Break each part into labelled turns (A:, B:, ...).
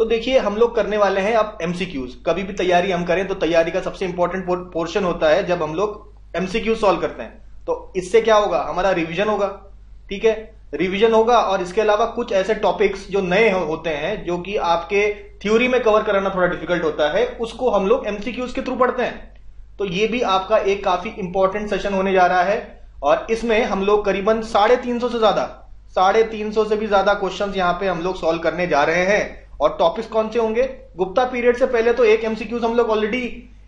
A: तो देखिए, हम लोग करने वाले हैं अब एमसीक्यूज कभी भी तैयारी हम करें तो तैयारी का सबसे इंपॉर्टेंट पोर्शन होता है जब हम लोग एमसीक्यू सॉल्व करते हैं। तो इससे क्या होगा? हमारा रिविजन होगा, ठीक है? रिवीजन होगा और इसके अलावा कुछ ऐसे टॉपिक्स जो नए होते हैं, जो कि आपके थ्योरी में कवर कराना थोड़ा डिफ़िकल्ट होता है, उसको हम लोग एमसीक्यूज के थ्रू पढ़ते हैं। तो ये भी आपका एक काफ़ी इंपॉर्टेंट सेशन होने जा रहा है और इसमें हम लोग करीबन साढ़े तीन सौ से ज़्यादा, साढ़े तीन सौ से भी ज़्यादा क्वेश्चंस यहाँ पे हम लोग सॉल्व करने जा रहे हैं। और टॉपिक्स कौन से होंगे? गुप्ता पीरियड से पहले तो एक एमसीक्यूज हम लोग ऑलरेडी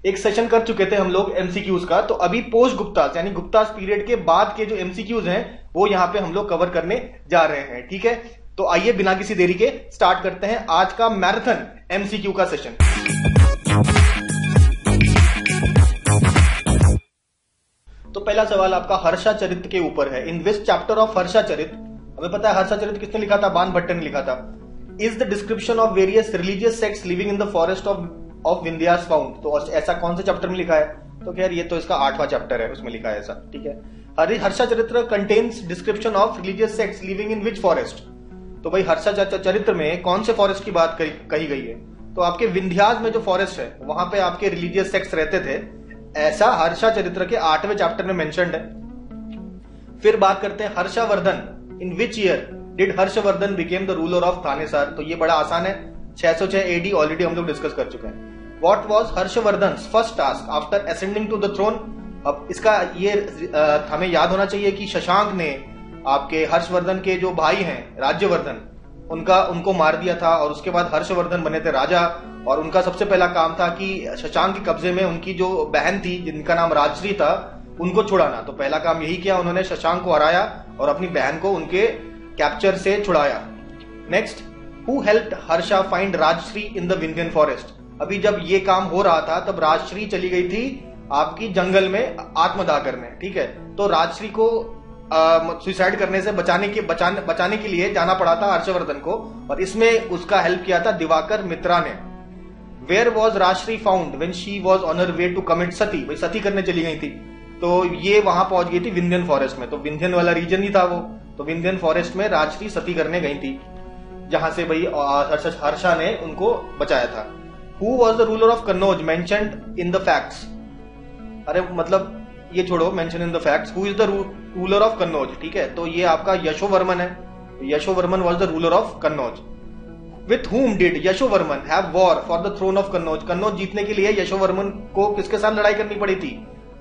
A: एक सेशन कर चुके थे हम लोग एमसीक्यूज का। तो अभी पोस्ट गुप्ता, यानी गुप्ता पीरियड के बाद के जो एमसीक्यूज हैं, वो यहाँ पे हम लोग कवर करने जा रहे हैं, ठीक है? तो आइए बिना किसी देरी के स्टार्ट करते हैं आज का मैराथन एमसीक्यू का सेशन तो पहला सवाल आपका हर्षा चरित्र के ऊपर है। In which chapter of Harsha Charita, हमें पता है हर्षा चरित्र किसने लिखा था? बान भट्ट ने लिखा था। Is the description of various religious sects living in the forest of of Vindhyas found तो ऐसा कौन से चैप्टर में लिखा है? तो खैर, ये तो इसका आठवां चैप्टर है, उसमें लिखा है ऐसा, ठीक है? Hari, Harsha Charita contains description of religious sects living in which forest तो भाई, हर्षा चरित्र में कौन से फॉरेस्ट की बात कही गई है? तो आपके विंध्यास में जो फॉरेस्ट है, वहाँ पे आपके रिलीजियस सेक्स रहते थे, ऐसा हर्षा चरित्र के आठवें चैप्टर में मेंशनड है। फिर बात करते हैं Harshavardhan in which year did Harshavardhan became the ruler of Thanesar तो ये बड़ा आसान है। 606 एडी ऑलरेडी हम लोग डिस्कस कर चुके हैं। What was Harshavardhan first task after ascending to the throne अब इसका ये हमें याद होना चाहिए कि शशांक ने आपके हर्षवर्धन के जो भाई हैं, राज्यवर्धन, उनका, उनको मार दिया था और उसके बाद हर्षवर्धन बने थे राजा। और उनका सबसे पहला काम था कि शशांक के कब्जे में उनकी जो बहन थी, जिनका नाम राजश्री था, उनको छुड़ाना। तो पहला काम यही किया उन्होंने, शशांक को हराया और अपनी बहन को उनके कैप्चर से छुड़ाया। Next who help Harsha find Rajshri in the Vindhyan forest अभी जब ये काम हो रहा था, तब राजश्री चली गई थी आपकी जंगल में आत्मदाह करने ठीक है? तो राजश्री को सुसाइड करने से बचाने के, बचाने बचाने के लिए जाना पड़ा था हर्षवर्धन को, और इसमें उसका हेल्प किया था दिवाकर मित्रा ने। Where was Rajshri found when she was on her way to commit sati भाई सती करने चली गई थी। तो ये वहाँ पहुँच गई थी विंध्यन फॉरेस्ट में। तो विंध्यन वाला रीजन ही था वो। तो विंध्यन फॉरेस्ट में राजश्री सती करने गई थी, जहाँ से भाई हर्षा ने उनको बचाया था। Who was the ruler of Kannauj मैं इन द फैक्ट्स अरे मतलब ये छोड़ो mention in the facts who is the ruler of Kannauj ठीक है तो ये आपका यशोवर्मन है। Yashovarman was the ruler of Kannauj with whom did Yashovarman have war for the throne of Kannauj Kannauj जीतने के लिए यशोवर्मन को किसके साथ लड़ाई करनी पड़ी थी?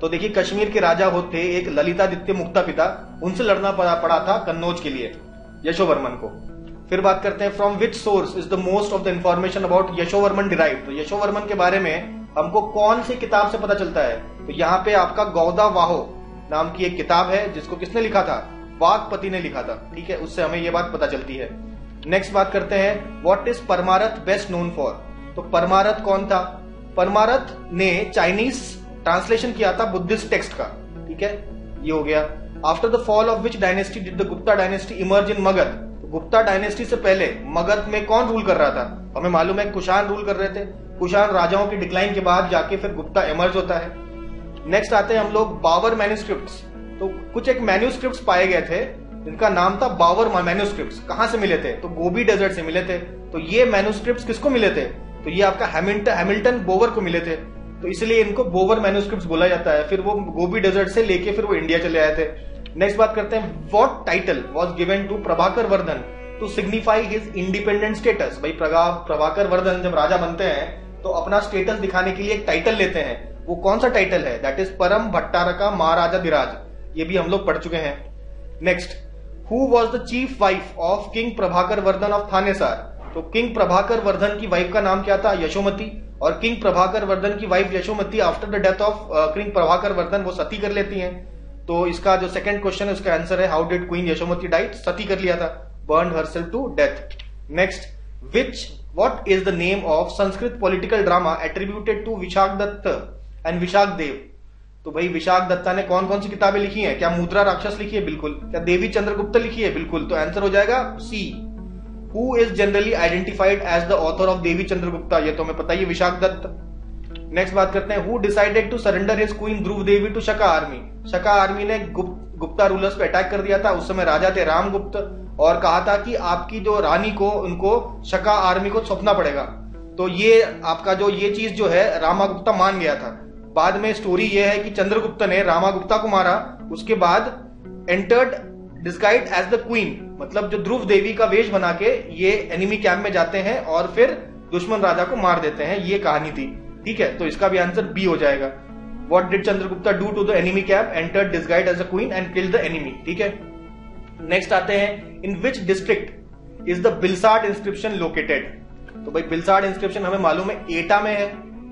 A: तो देखिए कश्मीर के राजा होते एक ललितादित्य मुक्ता पिता। उनसे लड़ना पड़ा, पड़ा था कन्नौज के लिए यशोवर्मन को। फिर बात करते हैं from which source is the most of the information about Yashovarman derive तो यशोवर्मन के बारे में हमको कौन सी किताब से पता चलता है? तो यहाँ पे आपका गौदा वाहो नाम की एक किताब है जिसको किसने लिखा था? वाघपति ने लिखा था। ठीक है उससे हमें ये बात पता चलती है। नेक्स्ट बात करते हैं what is Paramartha best known for तो परमारथ कौन था? परमारथ ने चाइनीज़ ट्रांसलेशन किया था बुद्धिस्ट टेक्स्ट का, ठीक है? ये हो गया। After the fall of which dynasty did the Gupta dynasty emerge in Magadh Gupta dynasty से पहले मगध में कौन रूल कर रहा था? हमें मालूम है कुशान रूल कर रहे थे। कुशान राजाओं की डिक्लाइन के बाद जाके फिर गुप्ता इमर्ज होता है। नेक्स्ट आते हैं हम लोग बावर मैन्यूस्क्रिप्ट तो कुछ एक मैन्यूस्क्रिप्ट पाए गए थे, जिनका नाम था बावर मैन्यूस्क्रिप्ट कहाँ से मिले थे? तो गोबी डेजर्ट से मिले थे। तो ये मैन्यूस्क्रिप्ट किसको मिले थे? तो ये आपका हैमिल्टन बोवर को मिले थे। तो इसलिए इनको बोवर मैन्यूस्क्रिप्ट बोला जाता है। फिर वो गोबी डेजर्ट से लेके फिर वो इंडिया चले आए थे। नेक्स्ट बात करते हैं what title was given to Prabhakar Vardhan to signify his independent status भाई प्रभाकर वर्धन जब राजा बनते हैं तो अपना स्टेटस दिखाने के लिए एक टाइटल लेते हैं। वो कौन सा टाइटल है? दैट इज़ परम भट्टारका महाराजा दिराज ये भी हम लोग पढ़ चुके हैं। Next who was the chief wife of king Prabhakar Vardhan of Thanesar तो किंग प्रभाकर वर्धन की वाइफ का नाम क्या था? यशोमती। और किंग प्रभाकर वर्धन की wife Yashomati after the death of king Prabhakar Vardhan, वो सती कर लेती हैं। तो इसका जो सेकंड क्वेश्चन है, उसका आंसर है how did queen Yashomati died sati कर लिया था। Burn her to death next which what is the name of Sanskrit political drama attributed to Vishakh Datt and Vishakh Dev तो भाई विशाख दत्ता ने कौन कौन सी किताबें लिखी हैं? क्या मुद्रा राक्षस लिखी है? बिल्कुल। क्या देवी चंद्रगुप्त लिखी है? बिल्कुल। तो आंसर हो जाएगा C who is generally identified as the author of Devi Chandragupta ये तो हमें पता ही विशाख दत्त। नेक्स्ट बात करते हैं who decided to surrender his queen Dhruv Devi to Shaka army Shaka army ने गुप्ता रूलर्स पे अटैक कर दिया था। उस समय राजा थे रामगुप्त और कहा था कि आपकी जो रानी को, उनको शका आर्मी को सौंपना पड़ेगा। तो ये आपका जो, ये चीज़ जो है, रामागुप्ता मान गया था। बाद में स्टोरी ये है कि चंद्रगुप्त ने रामागुप्ता को मारा। उसके बाद entered disguised as the queen मतलब जो ध्रुव देवी का वेश बना के ये एनिमी कैंप में जाते हैं और फिर दुश्मन राजा को मार देते हैं, ये कहानी थी। ठीक है? तो इसका भी आंसर बी हो जाएगा। What did Chandragupta do to the enemy camp enter disguise as a queen and kill the enemy ठीक है? नेक्स्ट आते हैं in which district is the Bilsad inscription located तो भाई बिलसार्ड इंस्क्रिप्शन हमें मालूम है, एटा में है।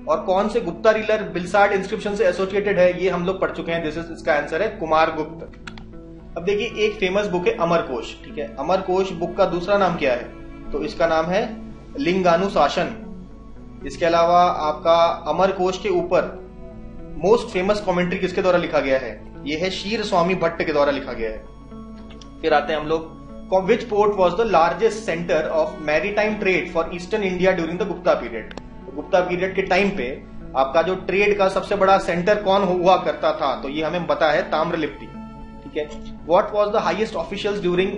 A: और कौन से गुप्ता रीलर बिलसार्ड इंस्क्रिप्शन से एसोसिएटेड है, ये हम लोग पढ़ चुके हैं। दिस इज़ इसका आंसर है कुमार गुप्त। अब देखिए, एक फ़ेमस बुक है अमर कोश ठीक है? अमर कोश बुक का दूसरा नाम क्या है? तो इसका नाम है लिंगानुशासन। इसके अलावा आपका अमर कोश के ऊपर मोस्ट फ़ेमस कमेंट्री किसके द्वारा लिखा गया है? ये है शीर स्वामी भट्ट के द्वारा लिखा गया है। फिर आते हैं हम लोग। Which port was the largest centre of maritime trade for eastern India during the Gupta period Gupta period के टाइम पे आपका जो ट्रेड का सबसे बड़ा सेंटर कौन हुआ करता था? तो ये हमें पता है ताम्रलिप्ति। ठीक है? What was the highest officials during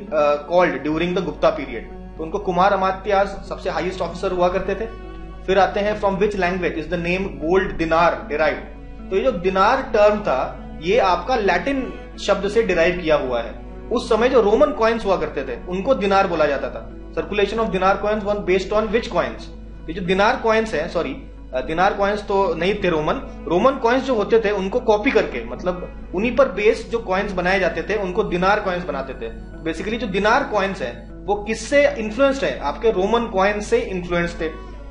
A: called during the Gupta period तो उनको कुमार अमात्याज सबसे हाईएस्ट ऑफिसर हुआ करते थे। फिर आते हैं from which language is the name gold dinar derive तो ये जो दिनार टर्म था, ये आपका लैटिन शब्द से डिराइव किया हुआ है। उस समय जो रोमन कॉइन्स हुआ करते थे, उनको दिनार बोला जाता था। Circulation of dinar coins one based on which coins ये जो दिनार कॉइन्स है सॉरी दिनार कॉइन्स तो नहीं थे रोमन। रोमन कॉइन्स जो होते थे, उनको कॉपी करके मतलब उन्हीं पर बेस जो कॉइन्स बनाए जाते थे, उनको दिनार कॉइन्स बनाते थे। बेसिकली जो दिनार कॉइन्स है, वो किससे इन्फ्लुएंस्ड है? आपके रोमन कॉइन्स से इन्फ्लुएंस थे।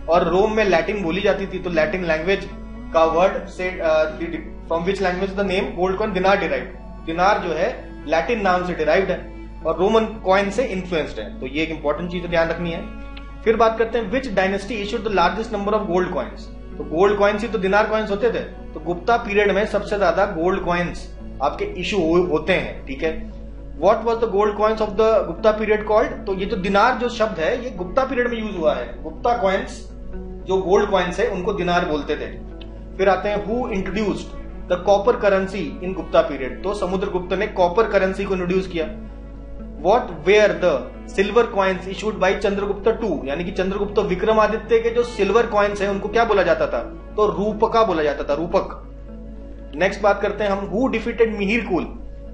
A: और रोम में लैटिन बोली जाती थी तो लैटिन लैंग्वेज का वर्ड से from which language the name gold coin dinar derive dinar जो है लैटिन नाम से डिराइव्ड है, और रोमन कॉइन से इन्फ्लुएंस्ड है। तो ये एक इंपॉर्टेंट चीज़ ध्यान रखनी है। फिर बात करते हैं which dynasty issued the largest number of gold coins तो गोल्ड कॉइन्स ही तो दिनार कॉइन्स होते थे। तो गुप्ता पीरियड में सबसे ज़्यादा गोल्ड कॉइन्स आपके इशू होते हैं, ठीक है? What was the gold coins of the Gupta period called तो ये जो दिनार जो शब्द है, ये गुप्ता पीरियड में यूज़ हुआ है। गुप्ता कॉइन्स जो गोल्ड कॉइन्स है, उनको दिनार बोलते थे। फिर आते हैं who introduced the copper currency in Gupta period तो समुद्र गुप्त ने कॉपर करेंसी को इंट्रोड्यूस किया। What were the silver coins issued by Chandragupta two यानी कि चंद्रगुप्त विक्रमादित्य के जो सिल्वर कॉइन्स है, उनको क्या बोला जाता था? तो रूपका बोला जाता था, रूपक। नेक्स्ट बात करते हैं हम who defeated Mihir Kul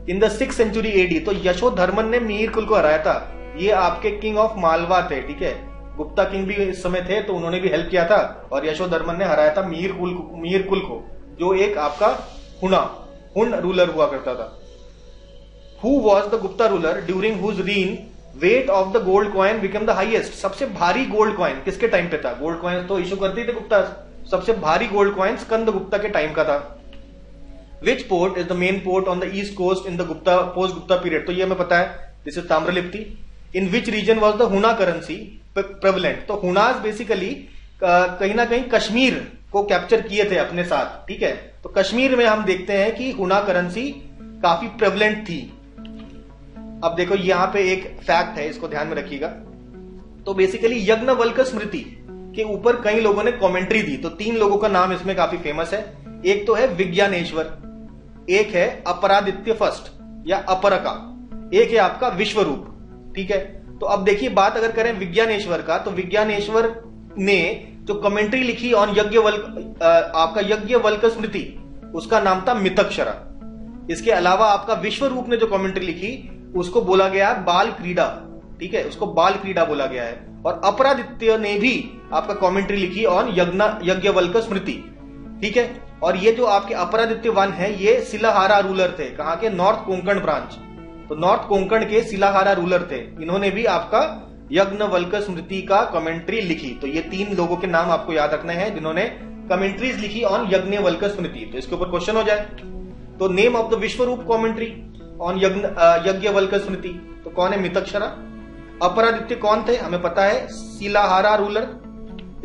A: in the six century AD तो यशोधर्मन ने मिहिर कुल को हराया था। ये आपके किंग ऑफ़ मालवा थे, ठीक है? गुप्ता किंग भी इस समय थे तो उन्होंने भी हेल्प किया था, और यशोधर्मन ने हराया था मीर कुल मीर कुल को, जो एक आपका हुना हुन रूलर हुआ करता था। Who was the Gupta ruler during whose reign weight of the gold coin become the highest सबसे भारी गोल्ड कॉइन किसके टाइम पे था? गोल्ड कॉइन तो इशू करते थे गुप्ता। सबसे भारी गोल्ड कॉइन स्कंद गुप्ता के टाइम का था। Which port is the main port on the east coast in the Gupta post Gupta period तो ये हमें पता है। This is Tamralipti in which region was the Huna currency prevalent तो हुनाज बेसिकली कहीं ना कहीं कश्मीर को कैप्चर किए थे अपने साथ, ठीक है? तो कश्मीर में हम देखते हैं कि हुना करेंसी काफ़ी प्रेवलेंट थी। अब देखो, यहाँ पे एक फैक्ट है, इसको ध्यान में रखिएगा। तो बेसिकली यज्ञ वल्क स्मृति के ऊपर कई लोगों ने कमेंट्री दी। तो तीन लोगों का नाम इसमें काफ़ी फ़ेमस है। एक तो है विज्ञानेश्वर, एक है अपरादित्य फ़र्स्ट, या अपरका। एक है आपका विश्वरूप, ठीक है? तो अब देखिए, बात अगर करें विज्ञानेश्वर का तो विज्ञानेश्वर ने जो कमेंट्री लिखी ऑन यज्ञ वल्क आपका यज्ञ वल्क स्मृति, उसका नाम था मितक्षरा। इसके अलावा आपका विश्व रूप ने जो कमेंट्री लिखी उसको बोला गया है बाल क्रीडा, ठीक है? उसको बाल क्रीडा बोला गया है। और अपरादित्य ने भी आपका कमेंट्री लिखी ऑन यज्ञ यज्ञ वल्क स्मृति, ठीक है? और ये जो आपके अपरादित्य वन है, ये सिलाहारा रूलर थे। कहा के? नॉर्थ कोंकण ब्रांच तो नॉर्थ कोंकण के सिलाहारा रूलर थे। इन्होंने भी आपका यज्ञ वल्क स्मृति का कमेंट्री लिखी। तो ये तीन लोगों के नाम आपको याद रखने हैं, जिन्होंने कमेंट्रीज लिखी ऑन यज्ञ वल्क स्मृति। तो इसके ऊपर क्वेश्चन हो जाए। तो name of the Vishwarupa commentary on Yajnavalkya Smriti. तो कौन है मितक्षरा? अपरादित्य कौन थे? हमें पता है सिलाहारा रूलर।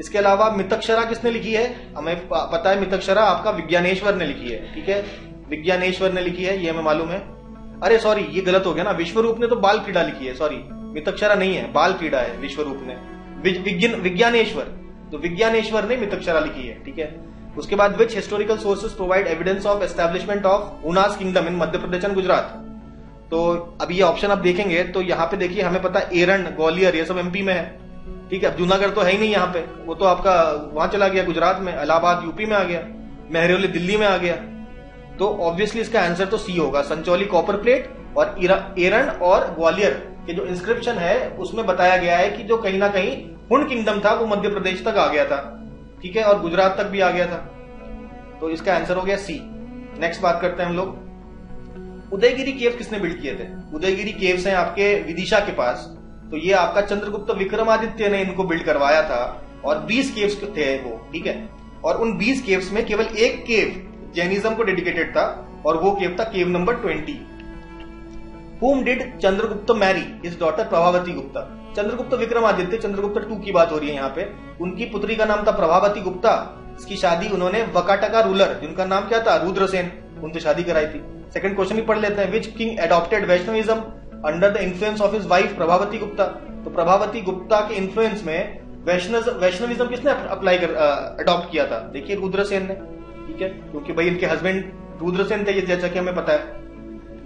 A: इसके अलावा मितक्षरा किसने लिखी है? हमें पता है मितक्षरा आपका विज्ञानेश्वर ने लिखी है, ठीक है? विज्ञानेश्वर ने लिखी है, ये हमें मालूम है। अरे सॉरी ये गलत हो गया ना। विश्वरूप ने तो बाल क्रीड़ा लिखी है सॉरी मितक्षरा नहीं है, बाल क्रीड़ा है विश्वरूप ने। विज्ञानेश्वर। तो विज्ञानेश्वर ने मितक्षरा लिखी है, ठीक है? उसके बाद which historical sources provide evidence of establishment of Hunas kingdom in Madhya Pradesh and Gujarat तो अभी ये ऑप्शन आप देखेंगे तो यहाँ पे देखिए, हमें पता एरन ग्वालियर ये सब एमपी में है। ठीक है, अब जूनागढ़ तो है ही नहीं यहाँ पे। वो तो आपका वहाँ चला गया गुजरात में इलाहाबाद यूपी में आ गया। मेहरौली दिल्ली में आ गया। तो ऑब्वियसली इसका आंसर तो सी होगा। संचौली कॉपर प्लेट और एरन और ग्वालियर के जो इंस्क्रिप्शन है, उसमें बताया गया है कि जो कहीं ना कहीं हुन किंगडम था, वो मध्य प्रदेश तक आ गया था। ठीक है, और गुजरात तक भी आ गया था। तो इसका आंसर हो गया सी नेक्स्ट बात करते हैं हम लोग। उदयगिरी केव किसने बिल्ड किए थे? उदयगिरी केव्स हैं आपके विदिशा के पास। तो ये आपका चंद्रगुप्त विक्रमादित्य ने इनको बिल्ड करवाया था, और 20 केव्स थे वो, ठीक है? और उन 20 केव्स में केवल एक केव जैनिज्म को डेडिकेटेड था, और वो केव था cave number 20 whom did Chandragupta marry his daughter Prabhavati Gupta Chandragupta Vikramaditya, Chandragupta two की बात हो रही है यहाँ पे। उनकी पुत्री का नाम था प्रभावती गुप्ता। इसकी शादी उन्होंने वकाटका रूलर, जिनका नाम क्या था? रुद्रसेन। उनसे शादी कराई थी। सेकंड क्वेश्चन भी पढ़ लेते हैं। Which king adopted Vaishnavism under the influence of his wife Prabhavati Gupta. तो प्रभावती गुप्ता के इन्फ्लुएंस में वैष्णविज्म किसने अप्लाई कर अडॉप्ट किया था? देखिए, रुद्रसेन ने। ठीक है? क्योंकि भाई इनके हस्बैंड रुद्रसेन थे, ये जैसा कि हमें पता है।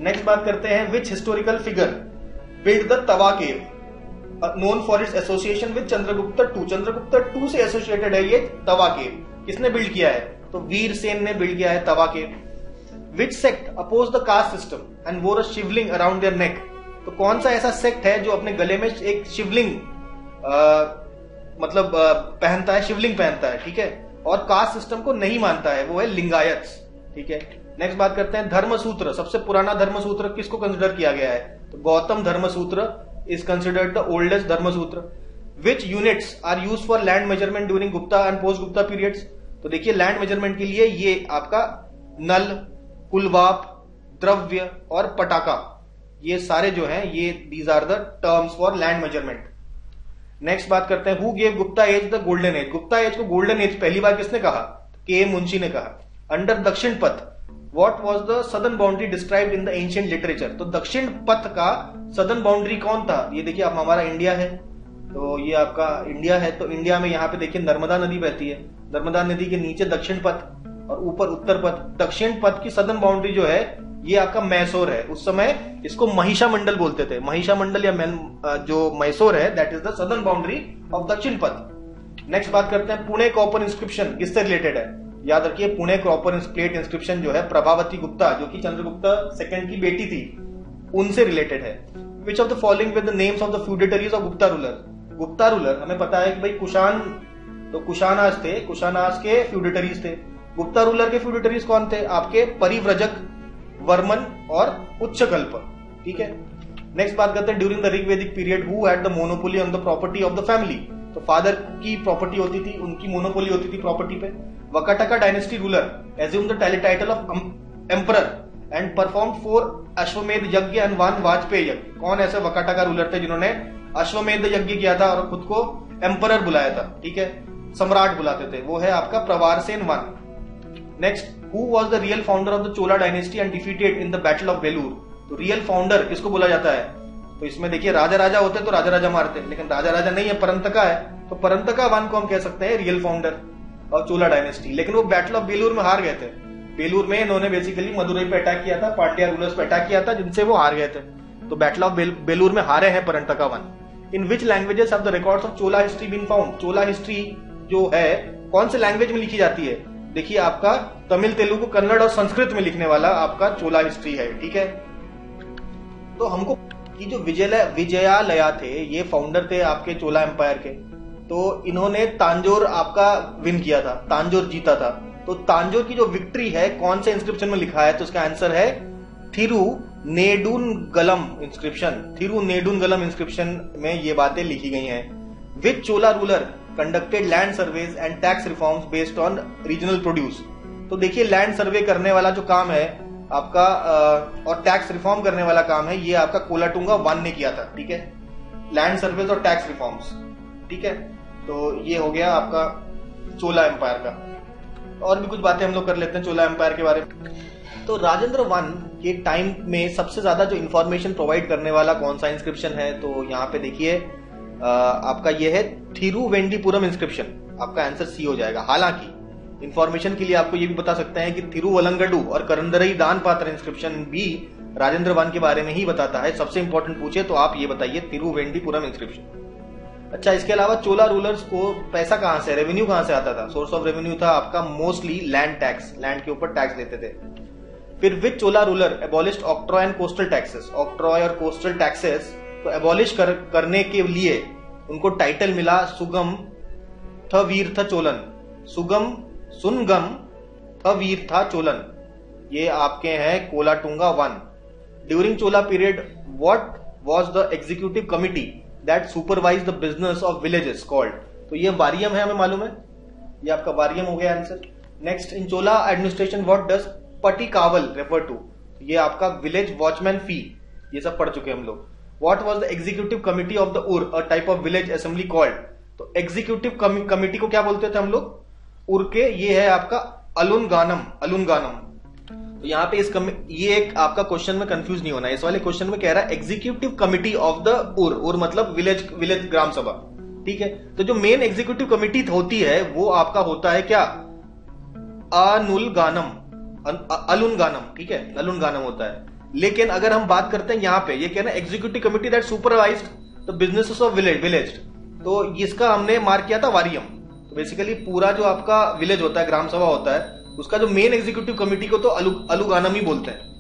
A: नेक्स्ट बात करते हैं which historical figure build the Tawa cave known for its association with Chandragupta two Chandragupta two से एसोसिएटेड है ये तवा केव। किसने बिल्ड किया है? तो वीर सेन ने बिल्ड किया है Tawa cave. Which sect oppose the caste system and wore a Shivling around their neck तो कौन सा ऐसा सेक्ट है जो अपने गले में एक शिवलिंग आ, मतलब आ, पहनता है शिवलिंग पहनता है ठीक है? और कास्ट सिस्टम को नहीं मानता है वो है लिंगायत ठीक है? नेक्स्ट बात करते हैं धर्मसूत्र। सबसे पुराना धर्मसूत्र किसको कंसिडर किया गया है? तो Gautam is considered the oldest Dharmasutra which units are use for land measurement during Gupta and post Gupta periods तो देखिए लैंड मेज़रमेंट के लिए ये आपका नल, कुलवाप, द्रव्य और पटाखा, ये सारे जो हैं, ये these are the terms for land measurement next बात करते हैं who gave Gupta age the golden age Gupta age को गोल्डन एज पहली बार किसने कहा? के मुंशी ने कहा। Under Dakshin Path what was the southern boundary describe in the ancient literature तो दक्षिण पथ का सदन बाउंड्री कौन था? ये देखिए, आप, हमारा इंडिया है तो ये आपका इंडिया है तो इंडिया में यहाँ पे देखिए नर्मदा नदी बहती है। नर्मदा नदी के नीचे दक्षिण पथ और ऊपर उत्तर पथ। दक्षिण पथ की सदन बाउंड्री जो है, ये आपका मैसोर है। उस समय इसको महिषा मंडल बोलते थे। महिषा मंडल या जो मैसोर है that is the southern boundary of Dakshin Path. Next बात करते हैं, पुणे कॉपर इंस्क्रिप्शन किससे रिलेटेड है? याद रखिए, पुणे कॉपर प्लेट इंस्क्रिप्शन जो है, प्रभावती गुप्ता, जो कि चंद्रगुप्ता सेकंड की बेटी थी, उनसे रिलेटेड है। Which of the following with the names of the feudatories of Gupta ruler Gupta ruler हमें पता है कि भाई कुशान तो कुशानाज थे, कुशानाज के फ्यूडेटरीज थे। गुप्ता रूलर के फ्यूडेटरीज कौन थे? आपके परिव्रजक, वर्मन और उच्च कल्प ठीक है? नेक्स्ट बात करते हैं during the Rigvedic period who had the monopoly on the property of the family तो फादर की प्रॉपर्टी होती थी, उनकी मोनोपोली होती थी प्रॉपर्टी पे। Vakataka dynasty ruler assume the title of emperor and perform four Ashwamedha yajna and one Vajpayee यज्ञ कौन ऐसे वकाटका रूलर थे जिन्होंने अश्वमेध यज्ञ किया था और खुद को एम्पर बुलाया था? ठीक है? सम्राट बुलाते थे। वो है आपका Pravar Sen one. Next who was the real founder of the Chola dynasty and defeated in the battle of Belur तो रियल फाउंडर किसको बोला जाता है? तो इसमें देखिए राजा राजा होते तो राजा राजा मारते, लेकिन राजा राजा नहीं है, परंतका है। तो परंतका वन को हम कह सकते हैं real founder of Chola dynasty. लेकिन वो बैटल ऑफ़ बेलूर में हार गए थे। बेलूर में इन्होंने बेसिकली मदुरई पे अटैक किया था, पांड्या रूलर्स पे अटैक किया था, जिनसे वो हार गए थे। तो बैटल ऑफ़ बेलूर में हारे हैं Parantaka one. In which languages of the records of Chola history been found Chola history जो है, कौन से लैंग्वेज में लिखी जाती है? देखिए, आपका तमिल, तेलुगु, कन्नड़ और संस्कृत में लिखने वाला आपका चोला हिस्ट्री है, ठीक है? तो हमको ये जो विजय विजयालया थे, ये फाउंडर थे आपके चोला एम्पायर के। तो इन्होंने तांजोर आपका विन किया था, तांजोर जीता था। तो तांजोर की जो विक्ट्री है, कौन से इंस्क्रिप्शन में लिखा है? तो उसका आंसर है, Thirunedungalam inscription Thirunedungalam inscription में ये बातें लिखी गई हैं। Which Chola ruler conducted land surveys and tax reforms based on regional produce तो देखिए लैंड सर्वे करने वाला जो काम है, आपका और टैक्स रिफॉर्म करने वाला काम है, ये आपका कोलाटुंगा वन ने किया था, ठीक है? लैंड सर्वेज और टैक्स रिफॉर्म्स ठीक है? तो ये हो गया आपका चोला एम्पायर का। और भी कुछ बातें हम लोग कर लेते हैं चोला एम्पायर के बारे में। तो राजेंद्र वन के टाइम में सबसे ज़्यादा जो इंफॉर्मेशन प्रोवाइड करने वाला कौन सा इंस्क्रिप्शन है? तो यहाँ पे देखिए आपका यह है थिरुवेंडीपुरम इंस्क्रिप्शन आपका आंसर सी हो जाएगा। हालाँकि इन्फॉर्मेशन के लिए आपको ये भी बता सकते हैं कि थिरुवलंगडू और करंदरई दान पात्र इंस्क्रिप्शन भी राजेंद्र वन के बारे में ही बताता है। सबसे इंपॉर्टेंट पूछे तो आप ये बताइए तिरुवेंडीपुरम इंस्क्रिप्शन अच्छा इसके अलावा चोला रूलर्स को पैसा कहाँ से रेवेन्यू कहाँ से आता था? सोर्स ऑफ़ रेवेन्यू था आपका मोस्टली लैंड टैक्स लैंड के ऊपर टैक्स लेते थे। फिर which Chola ruler abolished octroi and coastal taxes octroi और कोस्टल टैक्सेस को एबॉलिश कर, करने के लिए उनको टाइटल मिला सुगम थ वीर थ चोलन। सुगम सुनगम थ वीर था चोलन। ये आपके हैं Kulottunga one. During Chola period what was the executive committee that supervise the business of villages called तो ये वारियम है हमें मालूम है? ये आपका वारियम हो गया answer next in Chola administration what does Pati Kaval refer to ये आपका विलेज वॉचमैन फ़ी ये सब पढ़ चुके हम लोग. What was the executive committee of the uh a type of village assembly called तो एग्जीक्यूटिव कमिटी को क्या बोलते थे हम लोग? उर के ये है आपका अलुन गानम अलुन गानम तो यहाँ पे इस ये एक आपका क्वेश्चन में कंफ्यूज नहीं होना, इस वाले क्वेश्चन में कह रहा है एग्जीक्यूटिव कमिटी ऑफ़ द उर उर मतलब विलेज विलेज ग्राम सभा, ठीक है? तो जो मेन एग्जीक्यूटिव कमिटी होती है, वो आपका होता है क्या? अनुल गानम अलुन गानम ठीक है? अलुन गानम होता है। लेकिन अगर हम बात करते हैं यहाँ पे, ये कहना executive committee that supervise the businesses of village village तो इसका हमने मार्क किया था वारियम। तो बेसिकली पूरा जो आपका विलेज होता है, ग्राम सभा होता है उसका जो मेन एग्जीक्यूटिव कमिटी को तो अलु, अलुगानम ही बोलते हैं।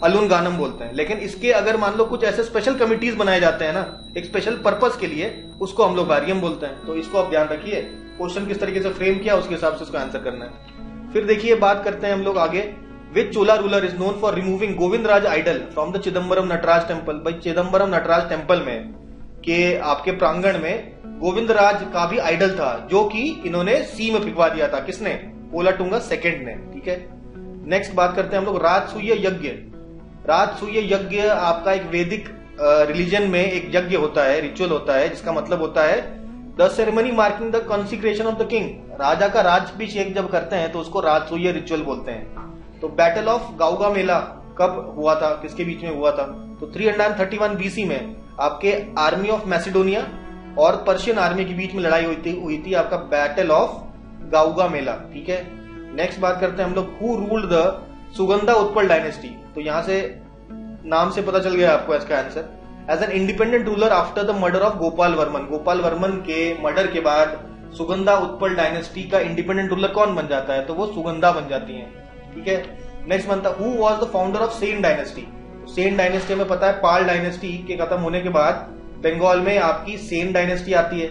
A: अलून गानम बोलते हैं। लेकिन इसके अगर मान लो कुछ ऐसे स्पेशल कमिटीज बनाए जाते हैं ना, एक स्पेशल पर्पज के लिए, उसको हम लोग वारियम बोलते हैं। तो इसको आप ध्यान रखिए क्वेश्चन किस तरीके से फ्रेम किया, उसके हिसाब से उसको आंसर करना है। फिर देखिए, बात करते हैं हम लोग आगे। Which Chola ruler is known for removing Govind Raj idol from the Chidambaram Nataraja temple भाई चिदम्बरम नटराज टेंपल में, के आपके प्रांगण में गोविंद राज का भी आइडल था, जो कि इन्होंने सी में फिकवा दिया था। किसने? पोलाटुंगा सेकेंड ने ठीक है? नेक्स्ट बात करते हैं हम लोग, राजसूय यज्ञ। राजसूय यज्ञ आपका एक वैदिक रिलीजन में एक यज्ञ होता है रिचुअल होता है, जिसका मतलब होता है the ceremony marking the consecration of the king राजा का राजभिषेक जब करते हैं तो उसको राजसूय रिचुअल बोलते हैं। तो बैटल ऑफ़ गाउगा मेला कब हुआ था? किसके बीच में हुआ था? तो 331 बीसी में आपके आर्मी ऑफ़ मैसिडोनिया और पर्शियन आर्मी के बीच में लड़ाई हुई थी हुई थी आपका बैटल ऑफ़ गाउगा मेला, ठीक है? नेक्स्ट बात करते हैं हम लोग who ruled the Sugandha Utpala dynasty तो यहाँ से नाम से पता चल गया आपको इसका answer as an independent ruler after the murder of Gopal Varman Gopal Varman के मर्डर के बाद सुगंधा उत्पल डायनेस्टी का इंडिपेंडेंट रूलर कौन बन जाता है? तो वो सुगंधा बन जाती है, ठीक है? नेक्स्ट बनता who was the founder of Sen dynasty Sen dynasty में पता है पाल डायनेस्टी के खत्म होने के बाद बंगाल में आपकी सेन डायनेस्टी आती है।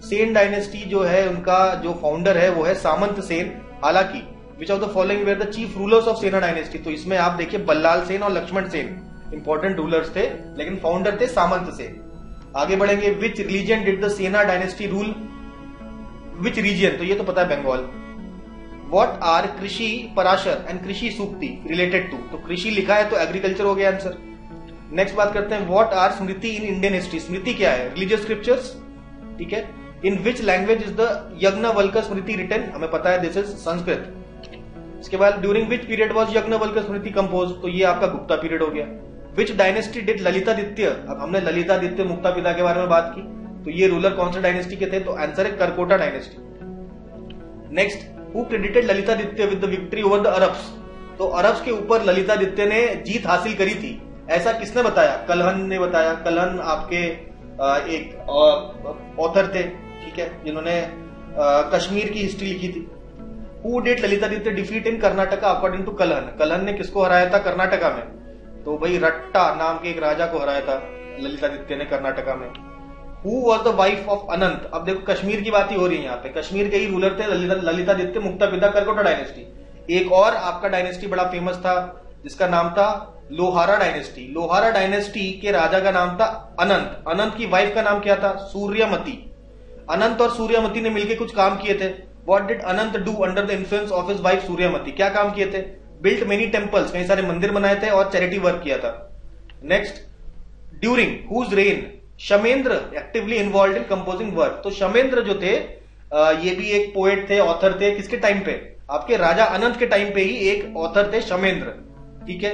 A: सेन डायनेस्टी जो है, उनका जो फाउंडर है, वो है सामंत सेन। हालाँकि which of the following were the chief rulers of Sena dynasty तो इसमें आप देखिए, बल्लाल सेन और लक्ष्मण सेन। इंपॉर्टेंट रूलर्स थे, लेकिन फाउंडर थे सामंत सेन। आगे बढ़ेंगे which religion did the Sena dynasty rule which region तो ये तो पता है बंगाल। वॉट आर कृषि पराशर एंड कृषि सूक्ति रिलेटेड टू तो कृषि लिखा है तो एग्रीकल्चर हो गया आंसर नेक्स्ट बात करते हैं what are smriti in Indian history smriti क्या है? रिलीजियस स्क्रिप्चर्स ठीक है? In which language is the Yajnavalkya Smriti written हमें पता है दिस इज़ संस्कृत. इसके बाद during which period was Yajnavalkya Smriti composed तो ये आपका गुप्ता पीरियड हो गया. विच डायनेस्टी डिड ललितादित्य अब हमने ललितादित्य मुक्ता पिता के बारे में बात की. तो ये रूलर कौन सा डायनेस्टी के थे? तो आंसर है Karkota dynasty next who credited Lalitaditya with the victory over the Arabs तो अरब्स के ऊपर ललितादित्य ने जीत हासिल करी थी. ऐसा किसने बताया? कलहन ने बताया. कलहन आपके एक ऑथर थे. ठीक है, जिन्होंने कश्मीर की हिस्ट्री लिखी थी। Who did Lalitaditya defeat in Karnataka according to Kalhana Kalhana ने किसको हराया था? कर्नाटका में। तो भाई रट्टा नाम के एक राजा को हराया था ललितादित्य ने कर्नाटका में। Who was the wife of Ananta अब देखो, कश्मीर की बात ही हो रही है यहाँ पे। कश्मीर के ही रूलर थे ललितादित्य मुक्ता पिता करकोटा डायनेस्टी एक और आपका डायनेस्टी बड़ा फ़ेमस था, जिसका नाम था लोहारा डायनेस्टी लोहारा डायनेस्टी के राजा का नाम था अनंत अनंत की वाइफ का नाम क्या था? सूर्यमती। अनंत और सूर्यमती ने मिलकर कुछ काम किए थे। What did Ananta do under the influence of his wife Suryamati क्या काम किए थे? बिल्ट मेनी टेम्पल्स कई सारे मंदिर बनाए थे और चैरिटी वर्क किया था। Next during whose reign Kshemendra actively involved in composing work तो शमेंद्र जो थे ये भी एक पोएट थे ऑथर थे, किसके टाइम पे? आपके राजा अनंत के टाइम पे ही एक ऑथर थे शमेंद्र ठीक है?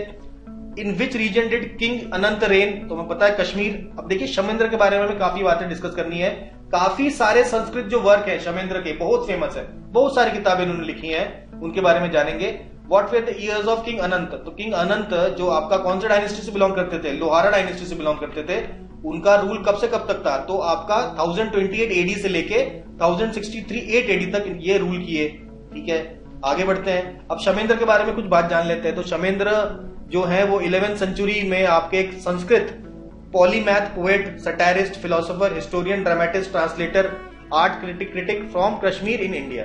A: In which region did king Ananta reign तो हमें पता है कश्मीर। अब देखिए शमेंद्र के बारे में काफ़ी बातें डिस्कस करनी है। काफ़ी सारे संस्कृत जो वर्क है शमेंद्र के, बहुत फ़ेमस है। बहुत सारी किताबें उन्होंने लिखी हैं, उनके बारे में जानेंगे। What were the of king Ananta तो किंग अनंत जो आपका कौन सा डायनेस्टी से बिलोंग करते थे, लोहारा डायनेस्टी से बिलोंग करते थे, उनका रूल कब से कब तक था? तो आपका 1028 एडी से लेके 1063 8 एडी तक ये रूल किए। ठीक है? आगे बढ़ते हैं। अब शमेंद्र के बारे में कुछ बात जान लेते हैं। तो शमेंद्र जो है, वो इलेवेंथ सेंचुरी में आपके एक Sanskrit polymath poet satirist philosopher historian dramatist translator art critic critic from Kashmir in India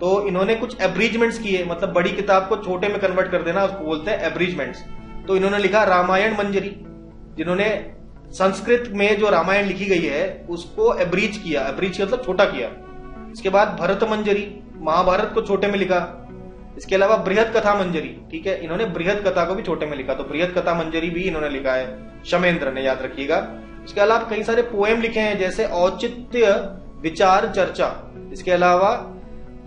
A: तो इन्होंने कुछ एब्रिजमेंट्स किए मतलब बड़ी किताब को छोटे में कन्वर्ट कर देना, उसको बोलते हैं एब्रिजमेंट्स तो इन्होंने लिखा रामायण मंजरी, जिन्होंने संस्कृत में जो रामायण लिखी गई है, उसको एब्रिज किया एब्रिज मतलब छोटा किया. इसके बाद भरत मंजरी, महाभारत को छोटे में लिखा. इसके अलावा बृहद कथा मंजरी, ठीक है? इन्होंने बृहद कथा को भी छोटे में लिखा तो बृहद कथा मंजरी भी इन्होंने लिखा है। शमेंद्र ने याद रखिएगा। इसके अलावा कई सारे पोएम लिखे हैं, जैसे औचित्य विचार चर्चा, इसके अलावा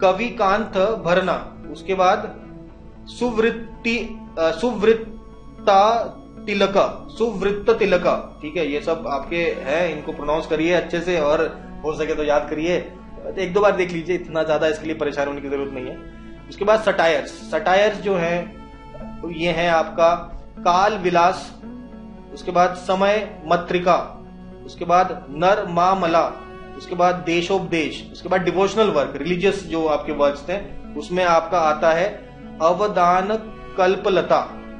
A: कवि कांत भरना, उसके बाद सुवृत्ति सुवृत्ता तिलका, सुवृत्त तिलका, ठीक है? ये सब आपके हैं, इनको प्रोनाउंस करिए अच्छे से, और हो सके तो याद करिए। एक दो बार देख लीजिए, इतना ज़्यादा इसके लिए परेशान होने की ज़रूरत नहीं है। उसके बाद सटायर्स। सटायर्स जो है ये है आपका, काल विलास, उसके बाद समय मत्रिका, उसके बाद नर मा मला उसके बाद देशोपदेश, उसके बाद डिवोशनल वर्क रिलीजियस जो आपके वर्क्स थे, उसमें आपका आता है अवदान कल्पलता।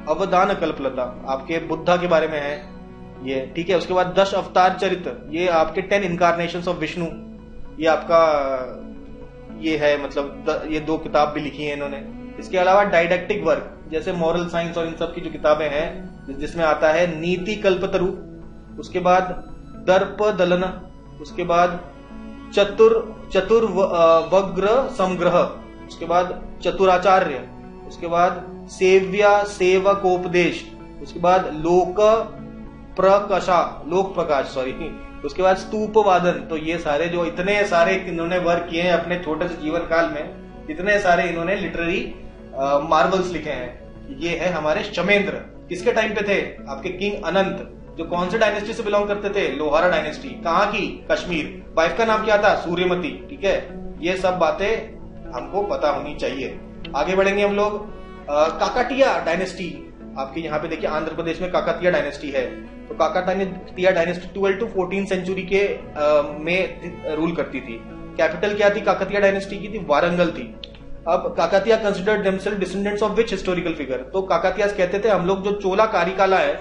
A: अवदान कल्पलता, आपके बुद्धा के बारे में है ये, ठीक है? उसके बाद दश अवतार चरित्र, ये आपके टेन इनकारनेशन ऑफ़ विष्णु ये आपका ये है मतलब ये दो किताब भी लिखी है इन्होंने। इसके अलावा डायडेक्टिक वर्क जैसे मॉरल साइंस और इन सब की जो किताबें हैं, जिसमें आता है नीति कल्पतरु, उसके बाद दर्प दलन, उसके बाद चतुर चतुर वग्र समग्रह, उसके बाद चतुराचार्य, उसके बाद सेव्या सेवकोपदेश, उसके बाद लोक प्रकाशा, लोक प्रकाश सॉरी उसके बाद स्तूप वादन तो ये सारे जो इतने सारे इन्होंने वर्क किए हैं अपने छोटे से जीवन काल में, इतने सारे इन्होंने लिटरेरी मार्बल्स लिखे हैं। ये है हमारे शमेंद्र। किसके टाइम पे थे? आपके किंग अनंत, जो कौन से डायनेस्टी से बिलोंग करते थे? लोहारा डायनेस्टी कहाँ की? कश्मीर। वाइफ का नाम क्या था? सूर्यमती, ठीक है? ये सब बातें हमको पता होनी चाहिए। आगे बढ़ेंगे हम लोग। काकाटिया डायनेस्टी आपके यहाँ पे देखिए आंध्र प्रदेश में काकातिया डायनेस्टी है। तो Kakatiya dynasty twelve to fourteen century के आ, में रूल करती थी। कैपिटल क्या थी? काकतिया डायनेस्टी की थी वारंगल थी। अब Kakatiya considered descendants of which historical figure तो काकातिया कहते थे हम लोग जो चोला कारिकाला है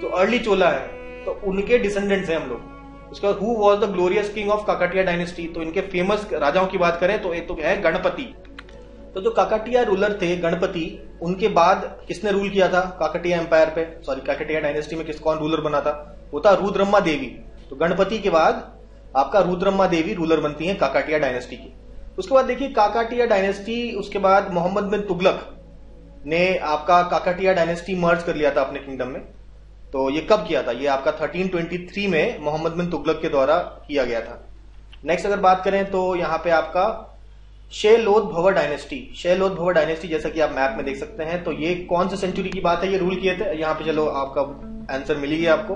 A: जो अर्ली चोला है तो उनके डिसेंडेंट्स हैं हम लोग। उसके बाद who was the glorious king of Kakatiya dynasty? तो इनके फ़ेमस राजाओं की बात करें तो एक तो है गणपति। तो जो काकाटिया रूलर थे, गणपति, उनके बाद किसने रूल किया था? काकटिया एम्पायर पे। सॉरी काकटिया डायनेस्टी में किस कौन रूलर बना था? वो था रुद्रम्मा देवी। तो गणपति के बाद आपका रुद्रम्मा देवी रूलर बनती है काकाटिया डायनेस्टी की। उसके बाद देखिए, काकाटिया डायनेस्टी उसके बाद मोहम्मद बिन तुगलक ने आपका काकाटिया डायनेस्टी मर्ज कर लिया था अपने किंगडम में। तो ये कब किया था? ये आपका 1323 में मोहम्मद बिन तुगलक के द्वारा किया गया था। नेक्स्ट अगर बात करें तो यहाँ पे आपका शेलोद भवर डायनेस्टी। शेलोद भवर डायनेस्टी जैसा कि आप मैप में देख सकते हैं। तो ये कौन से सेंचुरी की बात है? ये रूल किए थे। यहाँ पे चलो आपका आंसर मिल गया आपको।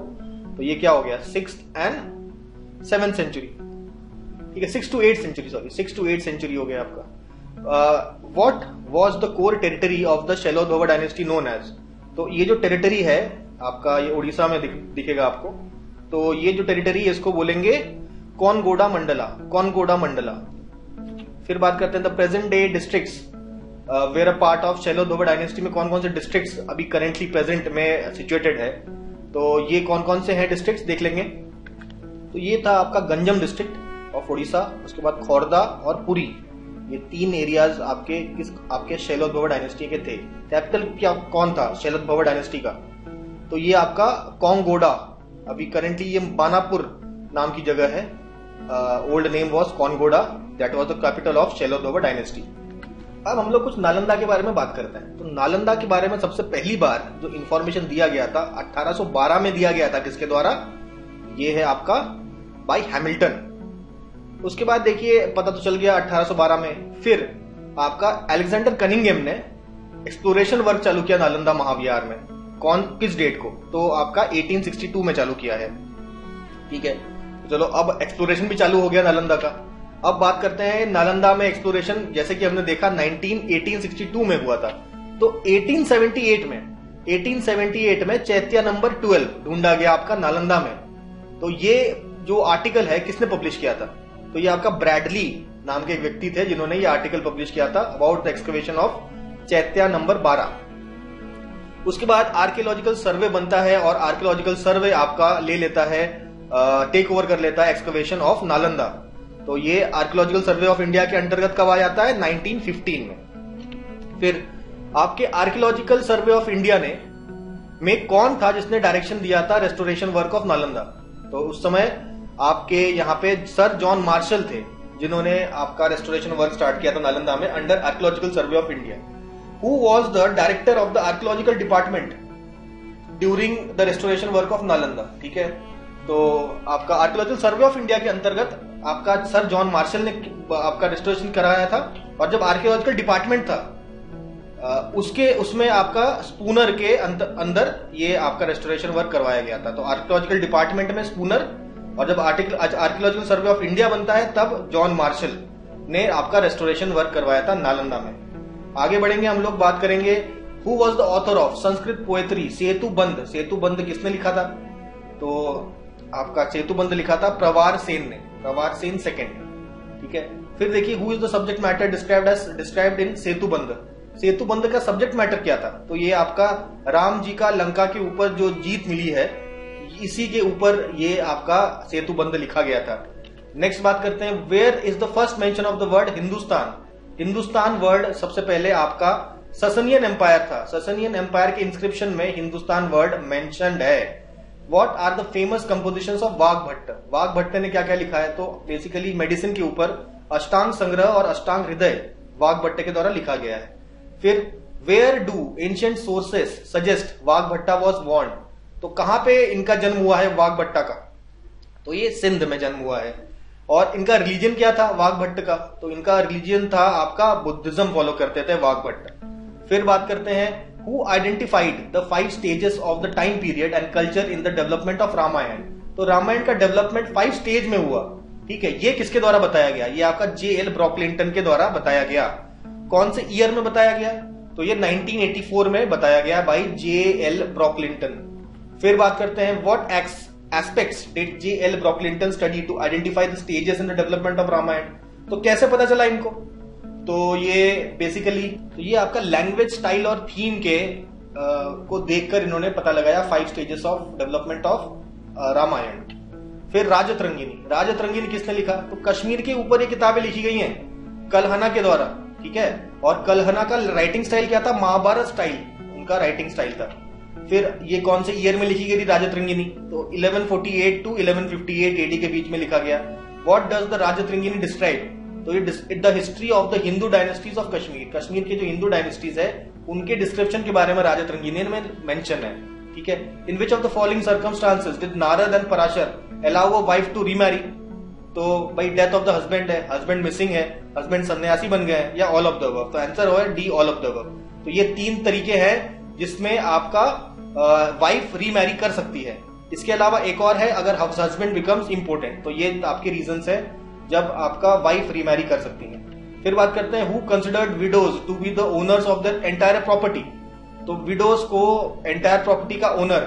A: तो ये क्या हो गया? सिक्स एंड सेवन सेंचुरी ठीक है six two eight century sorry six two eight century हो गया आपका। What was the core territory of the Shailodbhava dynasty known as तो ये जो टेरिटरी है, आपका ये उड़ीसा में दिखेगा आपको। तो ये जो टेरिटरी है, इसको बोलेंगे कौन गोडा मंडला। कौन गोडा मंडला। फिर बात करते हैं the present day districts were a part of Shailodbhava dynasty में कौन कौन से डिस्ट्रिक्ट्स अभी करेंटली प्रेजेंट में सिचुएटेड है? तो ये कौन कौन से हैं डिस्ट्रिक्ट्स देख लेंगे। तो ये था आपका गंजम डिस्ट्रिक्ट ऑफ़ उड़ीसा उसके बाद खोरदा और पुरी। ये तीन एरियाज़ आपके किस, आपके शैलोद भवर डायनेस्टी के थे। कैपिटल क्या, कौन था शैलोद भवर डायनेस्टी का? तो ये आपका कॉन्गोडा अभी करेंटली ये बानापुर नाम की जगह है। Old name was Kongoda that was the capital of Shailodbhava dynasty अब हम लोग कुछ नालंदा के बारे में बात करते हैं। तो नालंदा के बारे में सबसे पहली बार जो इन्फॉर्मेशन दिया गया था 1812 में दिया गया था किसके द्वारा? ये है आपका बाई हैमिल्टन उसके बाद देखिए, पता तो चल गया 1812 में। फिर आपका एलेक्सेंडर कनिंगम ने एक्सप्लोरेशन वर्क चालू किया नालंदा महाविहार में। कौन, किस डेट को? तो आपका 1862 में चालू किया है। ठीक है? चलो, अब एक्सप्लोरेशन भी चालू हो गया नालंदा का। अब बात करते हैं नालंदा में एक्सप्लोरेशन जैसे कि हमने देखा 19 1862 में हुआ था। तो 1878 में 1878 में चैत्या नंबर 12 ढूंढा गया आपका नालंदा में। तो ये जो आर्टिकल है, किसने पब्लिश किया था? तो ये आपका ब्रैडली नाम के एक व्यक्ति थे जिन्होंने ये आर्टिकल पब्लिश किया था about the excavation of chaitya number 12 उसके बाद आर्कियोलॉजिकल सर्वे बनता है और आर्कियोलॉजिकल सर्वे आपका ले लेता है टेक ओवर कर लेता है एक्सकवेशन ऑफ़ नालंदा। तो ये आर्कियोलॉजिकल सर्वे ऑफ़ इंडिया के अंतर्गत कब आ जाता है? 1915 में। फिर आपके आर्कियोलॉजिकल सर्वे ऑफ़ इंडिया ने, में कौन था जिसने डायरेक्शन दिया था रेस्टोरेशन वर्क ऑफ़ नालंदा तो उस समय आपके यहाँ पे सर जॉन मार्शल थे, जिन्होंने आपका रेस्टोरेशन वर्क स्टार्ट किया था नालंदा में under archaeological survey of India who was the director of the archaeological department during the restoration work of Nalanda ठीक है? तो आपका आर्कियोलॉजिकल सर्वे ऑफ़ इंडिया के अंतर्गत आपका सर जॉन मार्शल ने आपका रेस्टोरेशन कराया था और जब आर्कियोलॉजिकल डिपार्टमेंट था उसके, उसमें आपका स्पूनर के अंदर ये आपका रेस्टोरेशन वर्क करवाया गया था। तो आर्कियोलॉजिकल डिपार्टमेंट में स्पूनर और जब आर्कियोलॉजिकल सर्वे ऑफ़ इंडिया बनता है, तब जॉन मार्शल ने आपका रेस्टोरेशन वर्क करवाया था नालंदा में। आगे बढ़ेंगे, हम लोग बात करेंगे who was the author of Sanskrit poetry Setu Bandh. Setu Bandh किसने लिखा था? तो आपका सेतु बंद लिखा था प्रवार सेन ने। प्रवार सेन सेकेंड ठीक है? फिर देखिए who is the subject matter described as described in Setu Bandh Setu Bandh का सब्जेक्ट मैटर क्या था? तो ये आपका राम जी का लंका के ऊपर जो जीत मिली है, इसी के ऊपर ये आपका सेतु बंद लिखा गया था। नेक्स्ट बात करते हैं where is the first mention of the word Hindustan Hindustan word सबसे पहले आपका ससनियन एम्पायर था। ससनियन एम्पायर के इंस्क्रिप्शन में हिंदुस्तान वर्ड मेंशनड है। What are the famous composition of Vagh Bhatt Vagh Bhatt ने क्या क्या लिखा है? तो बेसिकली मेडिसिन के ऊपर अष्टांग संग्रह और अष्टांग हृदय वाघ भट्ट के द्वारा लिखा गया है। फिर where do ancient sources suggest Vagh Bhatta was born तो कहाँ पे इनका जन्म हुआ है वाघ भट्टा का? तो ये सिंध में जन्म हुआ है। और इनका रिलीजन क्या था वाघ भट्ट का? तो इनका रिलीजन था आपका बुद्धिज्म फॉलो करते थे वाघ भट्ट फिर बात करते हैं who identified the five stages of the time period and culture in the development of Ramayana तो रामायण का डेवलपमेंट फाइव स्टेज में हुआ। ठीक है? ये किसके द्वारा बताया गया? ये आपका जे एल ब्रॉकलिंटन के द्वारा बताया गया। कौन से ईयर में बताया गया? तो ये 1984 में बताया गया बाई जे एल ब्रॉकलिंटन फिर बात करते हैं what aspects did J L Brockington study to identify the stages in the development of Ramayana तो कैसे पता चला इनको? तो ये बेसिकली तो ये आपका लैंग्वेज स्टाइल और थीम के आ, को देखकर इन्होंने पता लगाया five stages of development of Ramayana फिर राजत रंगिनी राजत रंगिनी किसने लिखा? तो कश्मीर के ऊपर ये किताबें लिखी गई हैं कलहना के द्वारा ठीक है? और कलहना का राइटिंग स्टाइल क्या था? महाभारत स्टाइल उनका राइटिंग स्टाइल था। फिर ये कौन से ईयर में लिखी गई थी? राजत रंगिनी तो 1148 टू 1158 एडी के बीच में लिखा गया। What does the Rajatarangini describe तो ये the history of the Hindu dynasties of Kashmir Kashmir के जो हिंदू डायनेस्टीज है, उनके डिस्क्रिप्शन के बारे में राजत रंगिनी में मेंशन है, ठीक है? In which of the following circumstances did Narada and Parashara allow a wife to remarry तो भाई डेथ ऑफ़ द हस्बैंड है हस्बैंड मिसिंग है हस्बैंड सन्यासी बन गए या ऑल ऑफ़ द वर्क तो आंसर हो D all of the work तो ये तीन तरीके हैं जिसमें आपका वाइफ रीमैरी कर सकती है। इसके अलावा एक और है, अगर हस्बैंड बिकम्स इंपोर्टेंट तो ये आपके रीजन है। जब आपका वाइफ रीमैरी कर सकती है। फिर बात करते हैं who considered widows to be the owners of the entire property तो विडोज को एंटायर प्रॉपर्टी का ओनर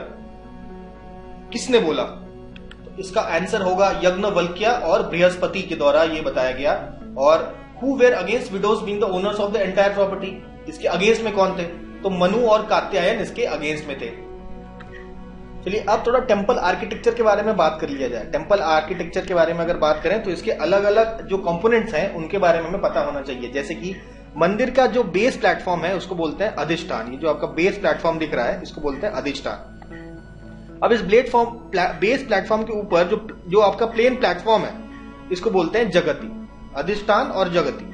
A: किसने बोला? तो इसका आंसर होगा यज्ञ वल्किया और बृहस्पति के द्वारा ये बताया गया। और who were against widows being the owners of the entire property इसके अगेंस्ट में कौन थे? तो मनु और कात्यायन इसके अगेंस्ट में थे। चलिए, अब थोड़ा टेंपल आर्किटेक्चर के बारे में बात कर लिया जाए। टेंपल आर्किटेक्चर के बारे में अगर बात करें तो इसके अलग अलग जो कंपोनेंट्स हैं, उनके बारे में हमें पता होना चाहिए। जैसे कि मंदिर का जो बेस प्लेटफॉर्म है, उसको बोलते हैं अधिष्ठान। ये जो आपका बेस प्लेटफॉर्म दिख रहा है, इसको बोलते हैं अधिष्ठान। अब इस प्लेटफॉर्म बेस प्लेटफॉर्म के ऊपर जो जो आपका प्लेन प्लेटफॉर्म है, इसको बोलते हैं जगती। अधिष्ठान और जगती।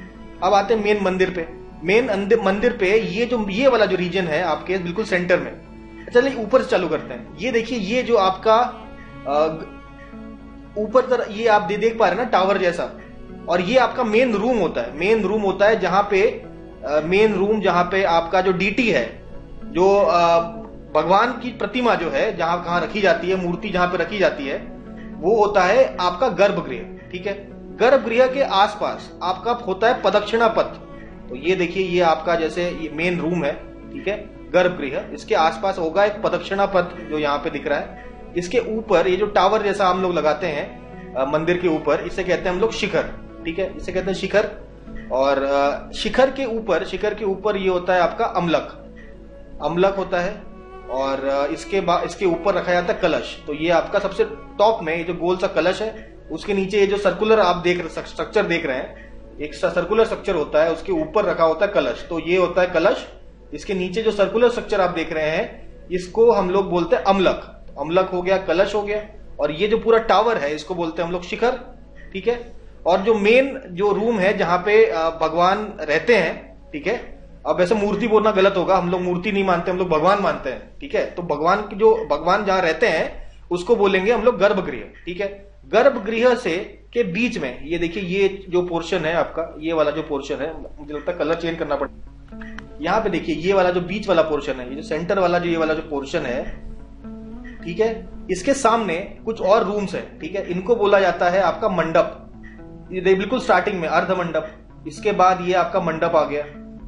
A: अब आते हैं मेन मंदिर पे। मेन मंदिर पे ये जो, ये वाला जो रीजन है, आपके बिल्कुल सेंटर में। चलिए, ऊपर से चालू करते हैं। ये देखिए, ये जो आपका ऊपर तरह ये आप देख पा रहे हैं ना, टावर जैसा। और ये आपका मेन रूम होता है। मेन रूम होता है जहाँ पे मेन रूम जहाँ पे आपका जो डीटी है, जो भगवान की प्रतिमा जो है, जहाँ, कहाँ रखी जाती है, मूर्ति जहाँ पे रखी जाती है, वो होता है आपका गर्भगृह, ठीक है? गर्भगृह के आसपास आपका होता है प्रदक्षिणा पथ तो ये देखिए, ये आपका जैसे, ये मेन रूम है, ठीक है? गर्भगृह, इसके आसपास होगा एक प्रदक्षिणा पथ जो यहाँ पे दिख रहा है। इसके ऊपर, ये जो टावर जैसा हम लोग लगाते हैं मंदिर के ऊपर, इसे कहते हैं हम लोग शिखर, ठीक है? इसे कहते हैं शिखर। और शिखर के ऊपर, शिखर के ऊपर ये होता है आपका अमलक। अमलक होता है, और इसके बाद इसके ऊपर रखा जाता है कलश। तो ये आपका सबसे टॉप में, ये जो गोल सा कलश है, उसके नीचे ये जो सर्कुलर आप देख रहे, स्ट्रक्चर देख रहे हैं, एक सर्कुलर स्ट्रक्चर होता है, उसके ऊपर रखा होता है कलश। तो ये होता है कलश इसके नीचे जो सर्कुलर स्ट्रक्चर आप देख रहे हैं, इसको हम लोग बोलते हैं अमलक। अमलक हो गया, कलश हो गया, और ये जो पूरा टावर है, इसको बोलते हैं हम लोग शिखर, ठीक है? और जो मेन जो रूम है, जहाँ पे भगवान रहते हैं, ठीक है? अब ऐसे मूर्ति बोलना गलत होगा, हम लोग मूर्ति नहीं मानते, हम लोग भगवान मानते हैं, ठीक है? तो भगवान की जो, भगवान जहाँ रहते हैं, उसको बोलेंगे हम लोग गर्भगृह, ठीक है? गर्भगृह से के बीच में, ये देखिए, ये जो पोर्शन है आपका, ये वाला जो पोर्शन है, मुझे लगता है कलर चेंज करना पड़ेगा। यहाँ पे देखिए, ये वाला जो बीच वाला पोर्शन है, ये जो सेंटर वाला जो ये वाला जो पोर्शन है, ठीक है? इसके सामने कुछ और रूम्स है, ठीक है? इनको बोला जाता है आपका मंडप। ये बिल्कुल स्टार्टिंग में अर्ध मंडप इसके बाद ये आपका मंडप आ गया।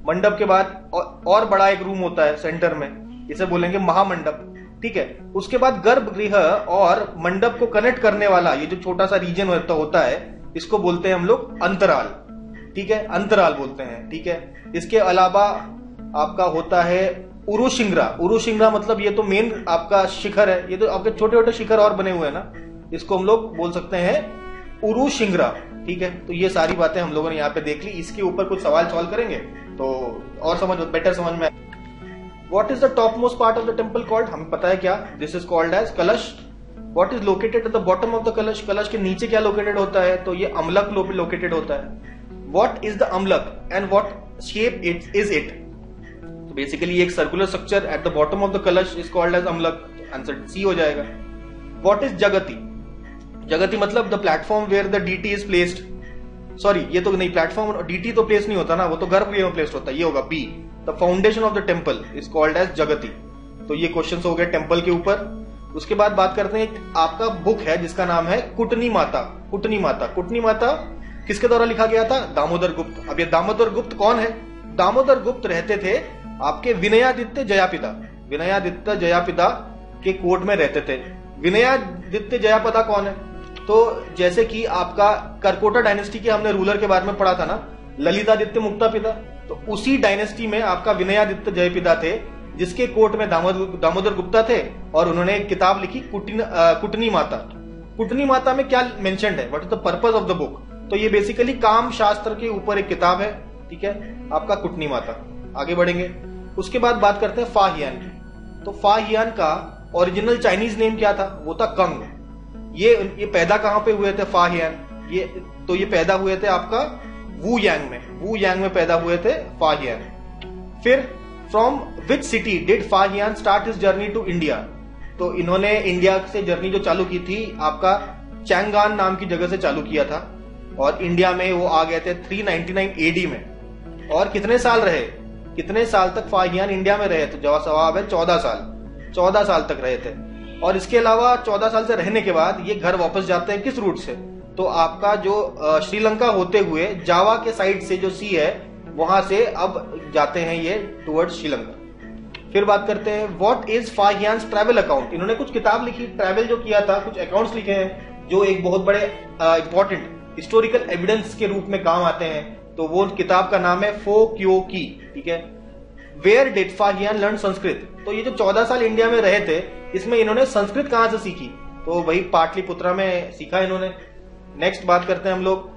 A: मंडप के बाद और बड़ा एक रूम होता है सेंटर में। इसे बोलेंगे महामंडप, ठीक है? उसके बाद गर्भगृह और मंडप को कनेक्ट करने वाला, ये जो छोटा सा रीजन होता है, इसको बोलते हैं हम लोग अंतराल, ठीक है? अंतराल बोलते हैं, ठीक है? इसके अलावा आपका होता है उरुशिंगरा उरुशिंगरा मतलब ये तो मेन आपका शिखर है। ये तो आपके छोटे छोटे शिखर और बने हुए हैं ना। इसको हम लोग बोल सकते हैं उरुशिंगरा ठीक है? तो ये सारी बातें हम लोगों ने यहाँ पे देख ली। इसके ऊपर कुछ सवाल सवाल करेंगे तो और समझ बेटर समझ में what is the top most part of the temple called हमें पता है क्या? This is called as kalash what is located at the bottom of the kalash कलश के नीचे क्या लोकेटेड होता है? तो ये अमलक लोकेटेड होता है। What is the amalaka and what shape it is it तो बेसिकली एक circular structure at the bottom of the kalash is called as amalaka answer C हो जाएगा. वॉट इज़ जगती जगती मतलब the platform where the deity is placed sorry ये तो नहीं platform DT तो प्लेस नहीं होता ना, वो तो गर्भ में प्लेस्ड होता है, ये होगा be the foundation of the temple is called as jagati तो ये क्वेश्चन हो गए टेंपल के ऊपर. उसके बाद बात करते हैं, आपका बुक है, जिसका नाम है कुटनी माता. कुटनी माता. कुटनी माता किसके द्वारा लिखा गया था? दामोदर गुप्त. अब ये दामोदर गुप्त कौन है? दामोदर गुप्त रहते थे आपके विनयादित्य जयापिता विनयादित्य जयापिता के कोर्ट में रहते थे। विनयादित्य जयापिता कौन है? तो जैसे कि आपका करकोटा डायनेस्टी के हमने रूलर के बारे में पढ़ा था ना, ललितादित्य मुक्ता पिता तो उसी डायनेस्टी में आपका विनयादित्य जयपिता थे, जिसके कोर्ट में दामोदर गुप्ता थे, और उन्होंने एक किताब लिखी, कुटनी माता। कुटनी माता में क्या मेंशन है? What is the purpose of the book तो ये बेसिकली काम शास्त्र के ऊपर एक किताब है, ठीक है? आपका कुटनी माता। आगे बढ़ेंगे। उसके बाद बात करते हैं फाहियान की। तो फाहियान का ओरिजिनल चाइनीज़ नेम क्या था? वो था कंग। ये ये पैदा कहाँ पे हुए थे फाहियान? ये तो ये पैदा हुए थे आपका वू यांग में। वू यांग में पैदा हुए थे फाहियान। फिर from which city did Fahien start his journey to India तो इन्होंने इंडिया से जर्नी जो चालू की थी, आपका चैंगान नाम की जगह से चालू किया था। और इंडिया में वो आ गए थे 399 एडी में। और कितने साल रहे? कितने साल तक फाहियान इंडिया में रहे थे? जवाब, सवाब है, चौदह साल। चौदह साल तक रहे थे। और इसके अलावा चौदह साल से रहने के बाद ये घर वापस जाते हैं किस रूट से? तो आपका जो श्रीलंका होते हुए जावा के साइड से जो सी है, वहाँ से अब जाते हैं ये टुवर्ड्स श्रीलंका। फिर बात करते हैं what is Fahien travel account इन्होंने कुछ किताब लिखी ट्रैवल जो किया था, कुछ अकाउंट्स लिखे हैं, जो एक बहुत बड़े इंपॉर्टेंट हिस्टोरिकल एविडेंस के रूप में काम आते हैं। तो वो किताब का नाम है फो क्यो की ठीक है? Where did Fahien learn Sanskrit तो ये जो चौदह साल इंडिया में रहे थे, इसमें इन्होंने संस्कृत कहाँ से सीखी? तो वही पाटलिपुत्रा में सीखा इन्होंने। नेक्स्ट बात करते हैं हम लोग।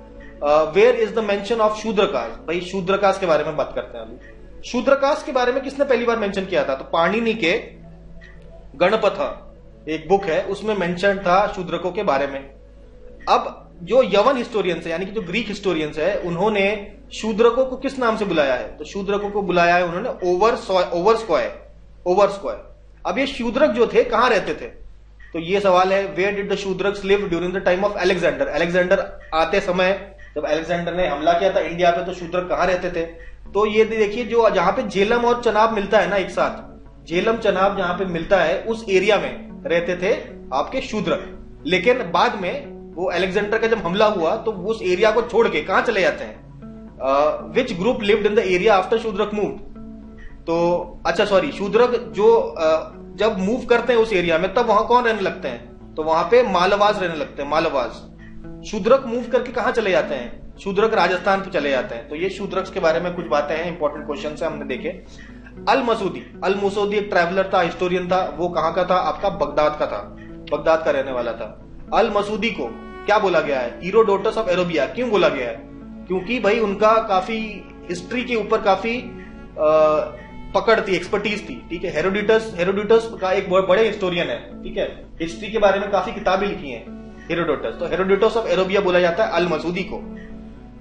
A: Where is the mention of Shudrakas भाई शूद्रकाश के बारे में बात करते हैं अभी शूद्रकाश के बारे में किसने पहली बार मेंशन किया था? तो पाणिनि के गणपथ, एक बुक है, उसमें मेंशन था शूद्रकों के बारे में। अब जो यवन हिस्टोरियंस है, यानी कि जो ग्रीक हिस्टोरियंस है, उन्होंने शूद्रकों को किस नाम से बुलाया है? तो शूद्रकों को बुलाया है उन्होंने over over square over square अब ये शूद्रक जो थे, कहाँ रहते थे? तो ये सवाल है where did the Shudrakas live during the time of Alexander Alexander आते समय, जब अलेक्जेंडर ने हमला किया था इंडिया पे तो शूद्रक कहाँ रहते थे? तो ये देखिए, जो जहाँ पे झेलम और चनाब मिलता है ना एक साथ झेलम चनाब जहाँ पे मिलता है, उस एरिया में रहते थे आपके शूद्रक। लेकिन बाद में वो अलेक्जेंडर का जब हमला हुआ तो उस एरिया को छोड़ के कहा चले जाते हैं? Which group lived in the area after Shudraka move तो अच्छा सॉरी शूद्रक जो जब मूव करते हैं उस एरिया में, तब वहाँ कौन रहने लगते हैं? तो वहाँ पे मालवाज रहने लगते हैं, मालवाज। शूद्रक मूव करके कहा चले जाते हैं? शूद्रक राजस्थान पे चले जाते हैं। तो ये शूद्रक के बारे में कुछ बातें हैं इंपॉर्टेंट क्वेश्चन है, हमने देखे। अल मसूदी अल मसूदी एक ट्रैवलर था हिस्टोरियन था, वो कहाँ का था? आपका बगदाद का था। बगदाद का रहने वाला था। अल मसूदी को। क्या बोला गया है? हीरोडोटस ऑफ़ एरोबिया क्यों बोला गया है? क्योंकि भाई उनका काफ़ी हिस्ट्री के ऊपर काफ़ी पकड़ थी एक्सपर्टीज थी, ठीक है? हेरोडिटस हेरोडिटस का एक बड़े हिस्टोरियन है, ठीक है? हिस्ट्री के बारे में काफ़ी किताबें लिखी हैं हेरोडोटस तो हेरोडिटस ऑफ़ एरोबिया बोला जाता है अल मसूदी को।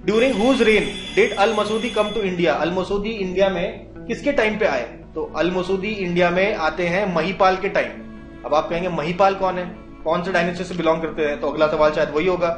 A: During whose reign did Al Masudi come to India Al Masudi India में किसके टाइम पे आए? तो अल मसूदी इंडिया में आते हैं महीपाल के टाइम अब आप कहेंगे, महीपाल कौन है? कौन से डायनेस्टी से बिलोंग करते हैं? तो अगला सवाल शायद वही होगा।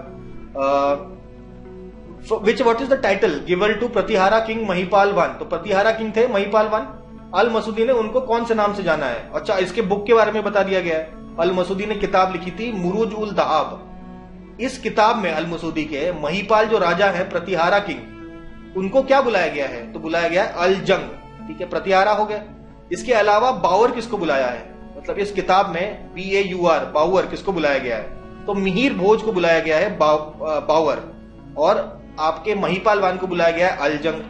A: Which what is the title given to Pratihara king Mahipal one तो प्रतिहारा किंग थे महिपाल वन अल मसूदी ने उनको कौन से नाम से जाना है? अच्छा इसके बुक के बारे में बता दिया गया है। अल मसूदी ने किताब लिखी थी मुरूज उल दहाब इस किताब में अल मसूदी के महिपाल जो राजा है प्रतिहारा किंग उनको क्या बुलाया गया है? तो बुलाया गया है अल जंग ठीक है प्रतिहारा हो गया। इसके अलावा बावर किसको बुलाया है? मतलब इस किताब में B A U R Baur, किसको बुलाया गया है? तो मिहिर भोज को बुलाया गया है बावर, और आपके महिपाल वान को बुलाया गया है अलजंग।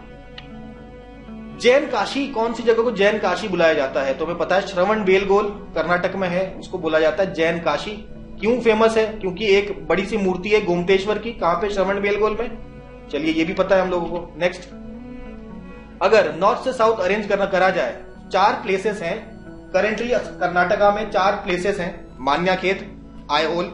A: जैन काशी, कौन सी जगह को जैन काशी बुलाया जाता है? तो हमें पता है श्रवण बेलगोल कर्नाटक में है, उसको बोला जाता है जैन काशी। क्यों फ़ेमस है? क्योंकि एक बड़ी सी मूर्ति है गोमतेश्वर की। कहाँ पे? श्रवण बेलगोल में। चलिए, ये भी पता है हम लोगों को। नेक्स्ट अगर नॉर्थ से साउथ अरेंज करना करा जाए, चार प्लेसेस हैं। करेंटली कर्नाटका में चार प्लेसेस हैं मान्या खेत आयहोल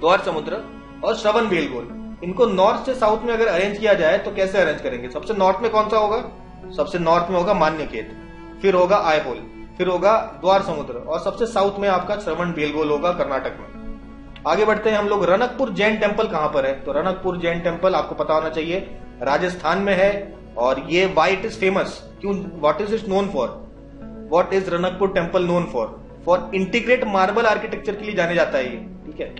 A: द्वार समुद्र और श्रवण बेलगोल इनको नॉर्थ से साउथ में अगर अरेंज किया जाए तो कैसे अरेंज करेंगे? सबसे नॉर्थ में कौन सा होगा? सबसे नॉर्थ में होगा मान्य खेत फिर होगा आयहोल फिर होगा द्वार समुद्र, और सबसे साउथ में आपका श्रवण बेलगोल होगा कर्नाटक में। आगे बढ़ते हैं हम लोग, रनकपुर जैन टेंपल कहाँ पर है? तो रनकपुर जैन टेंपल आपको पता होना चाहिए, राजस्थान में है, और ये वाई इट इज़ फ़ेमस क्यों what is it known for what is Ranakpur temple known for for integrate marble architecture के लिए जाने जाता है ये, ठीक है?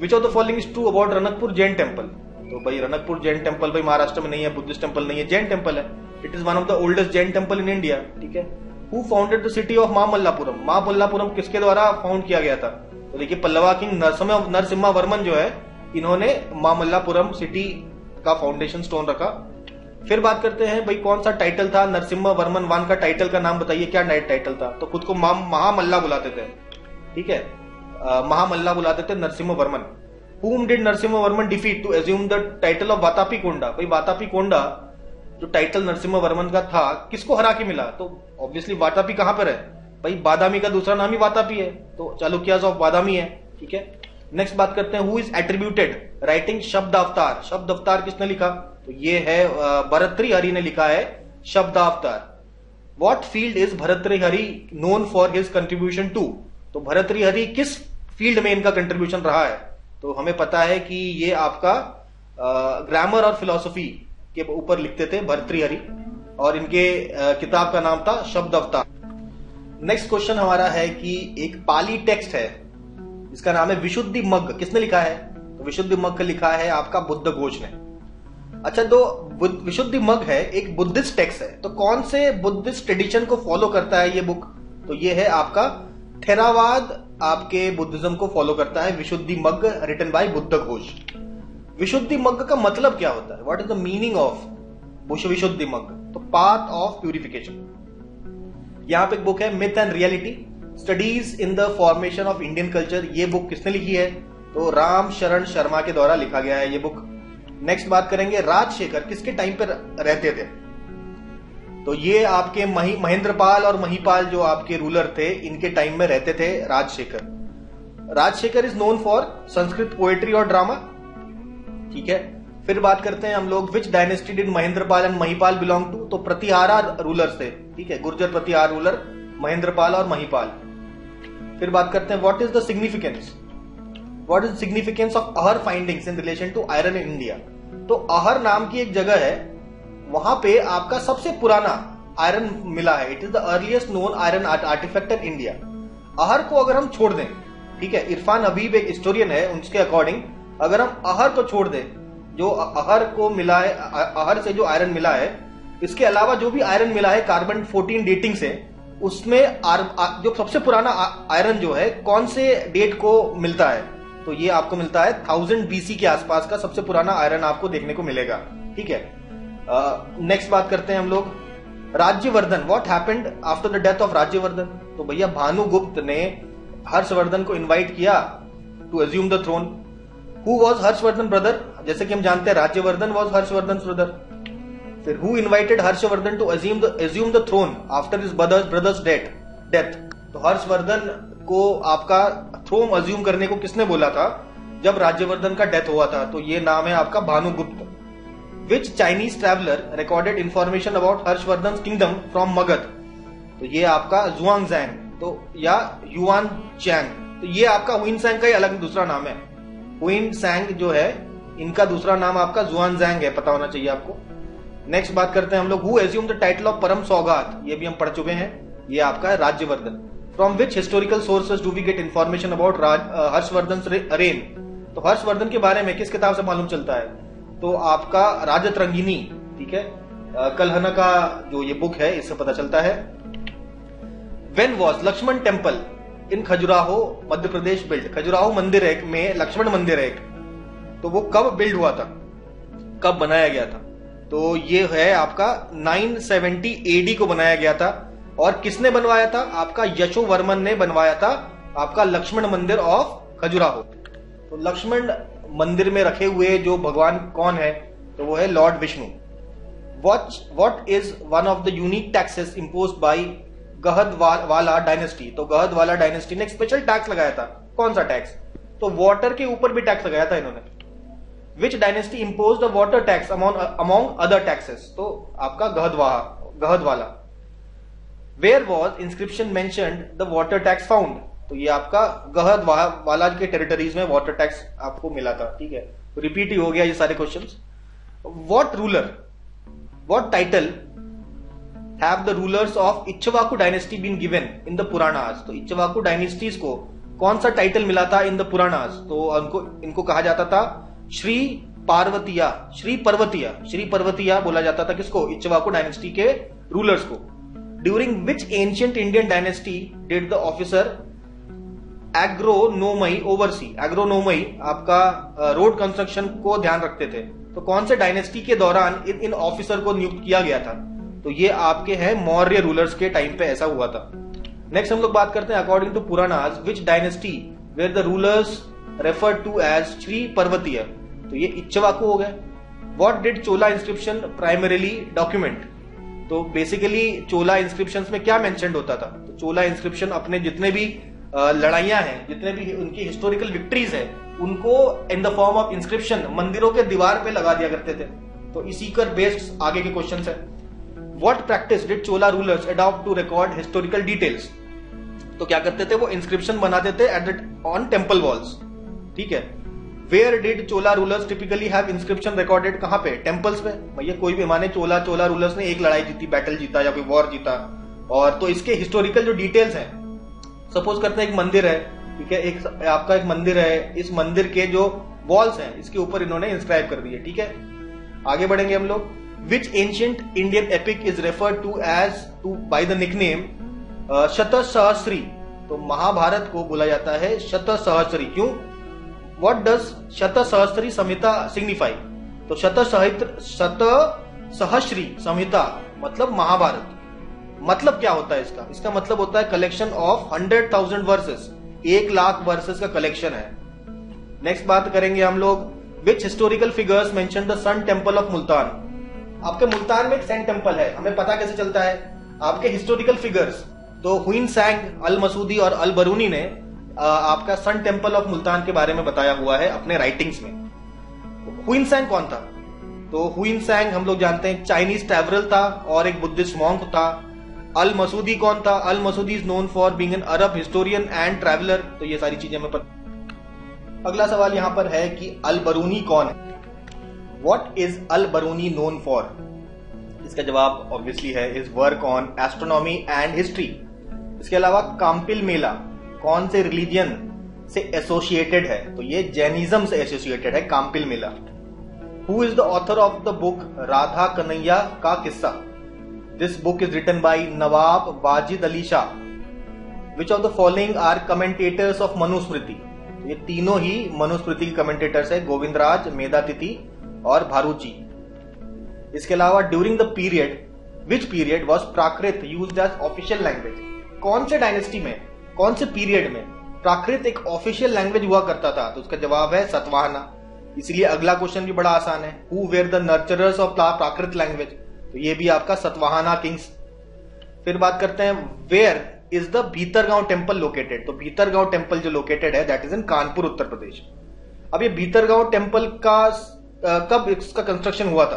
A: Which of the following is true about Ranakpur Jain temple तो भाई रनकपुर जैन टेंपल भाई महाराष्ट्र में नहीं है बुद्धिस्ट टेंपल नहीं है जैन टेंपल है। It is one of the oldest Jain temple in India ठीक है? Who founded the city of Mahamallapuram Mahamallapuram किसके द्वारा फाउंड किया गया था? तो देखिए, पल्लवा किंग नरसिम्हा नरसिम्हा वर्मन जो है, इन्होंने महामल्लापुरम सिटी का फाउंडेशन स्टोन रखा। फिर बात करते हैं, भाई, कौन सा टाइटल था? नरसिम्हा वर्मन वन का टाइटल का नाम बताइए, क्या नाइट टाइटल था? तो खुद को महामल्ला बुलाते थे। ठीक है? महामल्ला बुलाते थे Narasimha Varman. Whom did Narsimha Varman defeat? To assume the title of Vatapi Konda? भाई वातापी कोंडा जो टाइटल नरसिम्हा वर्मन का था, किसको हरा के मिला? तो ऑब्वियसली वातापी कहाँ पर है? भाई, बादामी का दूसरा नाम ही वातापी है। तो चालुक्यास ऑफ़ बादामी है। ठीक है? नेक्स्ट बात करते हैं हु इज़ एट्रीब्यूटेड राइटिंग शब्द अवतार। शब्द अवतार किसने लिखा? तो ये है भरतरी हरि ने लिखा है, शब्द अवतार। What field is Bhartrihari known for his contribution to तो भरतरी हरि किस फ़ील्ड में इनका कंट्रीब्यूशन रहा है? तो हमें पता है कि ये आपका ग्रामर और फिलोसफी के ऊपर लिखते थे भर्तृहरि और इनके किताब का नाम था शब्द अवतार। नेक्स्ट क्वेश्चन हमारा है कि एक पाली टेक्स्ट है। इसका नाम है विशुद्धि मग्ग। किसने लिखा है? तो विशुद्धि मग्ग लिखा है आपका बुद्ध घोष ने। अच्छा तो विशुद्धि मग है, एक बुद्धिस्ट टेक्स्ट है। तो कौन से बुद्धिस्ट ट्रेडिशन को फॉलो करता है ये बुक? तो ये है आपका थेरावाद आपके बुद्धिज्म को फॉलो करता है, Visuddhimagga, written by Buddhaghosa Visuddhimagga का मतलब क्या होता है? What is the meaning of Visuddhimagga? तो पाथ ऑफ़ प्यूरिफिकेशन यहाँ पे एक बुक है myth and reality studies in the formation of Indian culture ये बुक किसने लिखी है? तो राम शरण शर्मा के द्वारा लिखा गया है ये बुक नेक्स्ट बात करेंगे राजशेखर, किसके टाइम पर रहते थे? तो ये आपके मही, महेंद्रपाल और महीपाल जो आपके रूलर थे, इनके टाइम में रहते थे Rajashekhara. Rajashekhara is known for Sanskrit poetry और ड्रामा ठीक है? फिर बात करते हैं हम लोग which dynasty did Mahendrapala and Mahipala belong to तो प्रतिहारा रूलर थे. ठीक है? गुर्जर प्रतिहार रूलर महेंद्रपाल और महीपाल. फिर बात करते हैं what is the significance what is significance of Ahar findings in relation to iron in India तो अहर नाम की एक जगह है, वहाँ पे आपका सबसे पुराना आयरन मिला है। It is the earliest known iron artifact in India Ahar को अगर हम छोड़ दें, ठीक है, इरफान हबीब एक हिस्टोरियन है उनके अकॉर्डिंग अगर हम अहर को छोड़ दें, जो अहर को मिला है अहर से जो आयरन मिला है, इसके अलावा जो भी आयरन मिला है कार्बन 14 डेटिंग से उसमें आर, आ, जो सबसे पुराना आयरन जो है कौन से डेट को मिलता है? तो ये आपको मिलता है थाउज़ेंड बीसी के आसपास का सबसे पुराना आयरन आपको देखने को मिलेगा। ठीक है? नेक्स्ट बात करते हैं हम लोग। Rajyavardhana what happened after the death of Rajyavardhana? तो भैया भानुगुप्त ने हर्षवर्धन को इनवाइट किया to assume the throne who was Harshavardhana brother जैसे कि हम जानते हैं राज्यवर्धन वॉज़ हर्षवर्धन ब्रदर फिर who invited Harshavardhana to the assume the throne after his brother's brother's death death तो हर्षवर्धन को आपका थ्रोन अज्यूम करने को किसने बोला था? जब राज्यवर्धन का डेथ हुआ था तो ये नाम है आपका Bhanugupta which Chinese traveller recorded information about Harshavardhana kingdom from Magadha तो ये आपका जुआंग जैंग तो या युआन चैंग तो ये आपका हुइन सैंग का ही अलग दूसरा नाम है। हुइन सैंग जो है, इनका दूसरा नाम आपका जुआन जैंग है, पता होना चाहिए आपको। नेक्स्ट बात करते हैं हम लोग who assume the title of Parama Saugata ये भी हम पढ़ चुके हैं। ये आपका है Rajyavardhana. From which historical sources do we get information about Harshavardhana reign तो हर्षवर्धन के बारे में किस किताब से मालूम चलता है? तो आपका राजत ठीक है? कलहना का जो ये बुक है, इससे पता चलता है। When was Lakshmana temple in Khajuraho Madhya Pradesh build Khajuraho मंदिर एक, में लक्ष्मण मंदिर एक। तो वो कब बिल्ड हुआ था? कब बनाया गया था? तो ये है आपका 970 एडी को बनाया गया था। और किसने बनवाया था? आपका यशो वर्मन ने बनवाया था, आपका लक्ष्मण मंदिर ऑफ़ खजुराहो। तो लक्ष्मण मंदिर में रखे हुए जो भगवान कौन है? तो वो है lord Vishnu. Watch what is one of the unique taxes impose by Gahadavala dynasty तो गहद वाला डायनेस्टी ने स्पेशल टैक्स लगाया था। कौन सा टैक्स तो वाटर के ऊपर भी टैक्स लगाया था इन्होंने। Which dynasty impose the water tax among other taxes तो आपका Gahad Gahadavala where was inscription mention the water tax found तो ये आपका गहद वाला के टेरिटरीज में वाटर टैक्स आपको मिला था, ठीक है? रिपीट ही हो गया ये सारे question what ruler what title have the rulers of Ikshvaku dynasty been given in the Puranas तो इच्छवाकू डायनेस्टीज को कौन सा टाइटल मिला था इन द पुराणाज तो उनको, इनको कहा जाता था श्री पार्वतिया, श्री पर्वतिया श्री पर्वतिया बोला जाता था किसको? इच्छवाकू डायनेस्टी के रूलर्स को। During which ancient Indian dynasty did the officer agronomoi oversee agronomoi आपका रोड कंस्ट्रक्शन को ध्यान रखते थे। तो कौन से डायनेस्टी के दौरान इन इन ऑफिसर को नियुक्त किया गया था? तो ये आपके हैं मौर्य रूलर्स के टाइम पे ऐसा हुआ था। नेक्स्ट हम लोग बात करते हैं according to Puranas which dynasty were the rulers refer to as Shri Parvatiya? तो ये इच्छवाकु हो गए what did Chola inscription primarily document तो बेसिकली चोला इंस्क्रिप्शन में क्या मैंशन होता था? तो चोला इंस्क्रिप्शन अपने जितने भी लड़ाइयाँ हैं, जितने भी उनकी हिस्टोरिकल विक्ट्रीज है, उनको in the form of inscription मंदिरों के दीवार पे लगा दिया करते थे। तो इसी कर बेस्ड आगे के क्वेश्चन है। What practice did Chola rulers adopt to record historical details तो क्या करते थे? वो इंस्क्रिप्शन बनाते थे एट ऑन टेंपल वॉल्स ठीक है? Where did Chola rulers typically have inscription recorded कहाँ पे? टेम्पल्स पे। भैया, कोई भी माने चोला चोला रूलर्स ने एक लड़ाई जीती बैटल जीता या कोई वॉर जीता। और तो इसके हिस्टोरिकल जो डिटेल्स हैं सपोज़ करते हैं एक मंदिर है, ठीक है? एक आपका एक मंदिर है, इस मंदिर के जो वॉल्स हैं, इसके ऊपर इन्होंने इंस्क्राइब कर दिए, ठीक है? आगे बढ़ेंगे हम लोग। Which ancient Indian epic is refer to as to by the nickname Shatasahasri तो महाभारत को बोला जाता है शत सहस्री क्यों? वॉट डज शत सहस्त्री संहिता सिग्निफाई तो शत शत सहस्री संहिता मतलब महाभारत। मतलब क्या होता है इसका? इसका मतलब होता है collection of hundred thousand verses एक लाख वर्सेस का कलेक्शन है। नेक्स्ट बात करेंगे हम लोग। Which historical figures mention the sun temple of Multan आपके मुल्तान में एक सन टेंपल है। हमें पता कैसे चलता है? आपके हिस्टोरिकल फिगर्स तो हुइन सैंग अल मसूदी और अल बरूनी ने आपका सन टेंपल ऑफ़ मुल्तान के बारे में बताया हुआ है अपने राइटिंग्स में। हुइन सैंग कौन था? तो हुइन सैंग हम लोग जानते हैं चाइनीज़ ट्रेवरल था और एक बुद्धिस्ट मॉन्क था। अल मसूदी कौन था? Al Masudi is known for being an Arab historian and traveller तो ये सारी चीज़ें हमें पता अगला सवाल यहाँ पर है कि अल बरूनी कौन है? What is Al Biruni known for इसका जवाब ऑब्वियसली है is work on astronomy and history इसके अलावा काम्पिल मेला। कौन से रिलीजियन से एसोसिएटेड है? तो ये जैनिज्म से एसोसिएटेड है Kampil Mela who is the author of the book Radha Kanhaiya ka Kissa? This book is written by Nawab Wajid Ali Shah. Which of the following are commentators of Manusmriti ये तीनों ही मनुस्मृति के commentators है गोविंद राज मेधातिथि और भारूची। इसके अलावा during the period which period was Prakrit use as official language कौन से dynasty में कौन से पीरियड में प्राकृत एक ऑफिशियल लैंग्वेज हुआ करता था? तो उसका जवाब है सतवाहना। इसलिए अगला क्वेश्चन भी बड़ा आसान है। Who were the nurturers of Prakrit language? तो ये भी आपका सतवाहना किंग्स फिर बात करते हैं where is the Bhitargaon temple located तो भीतरगांव टेंपल जो लोकेटेड है that is in Kanpur, Uttar Pradesh. अब ये भीतरगांव टेंपल का कब इसका कंस्ट्रक्शन हुआ था?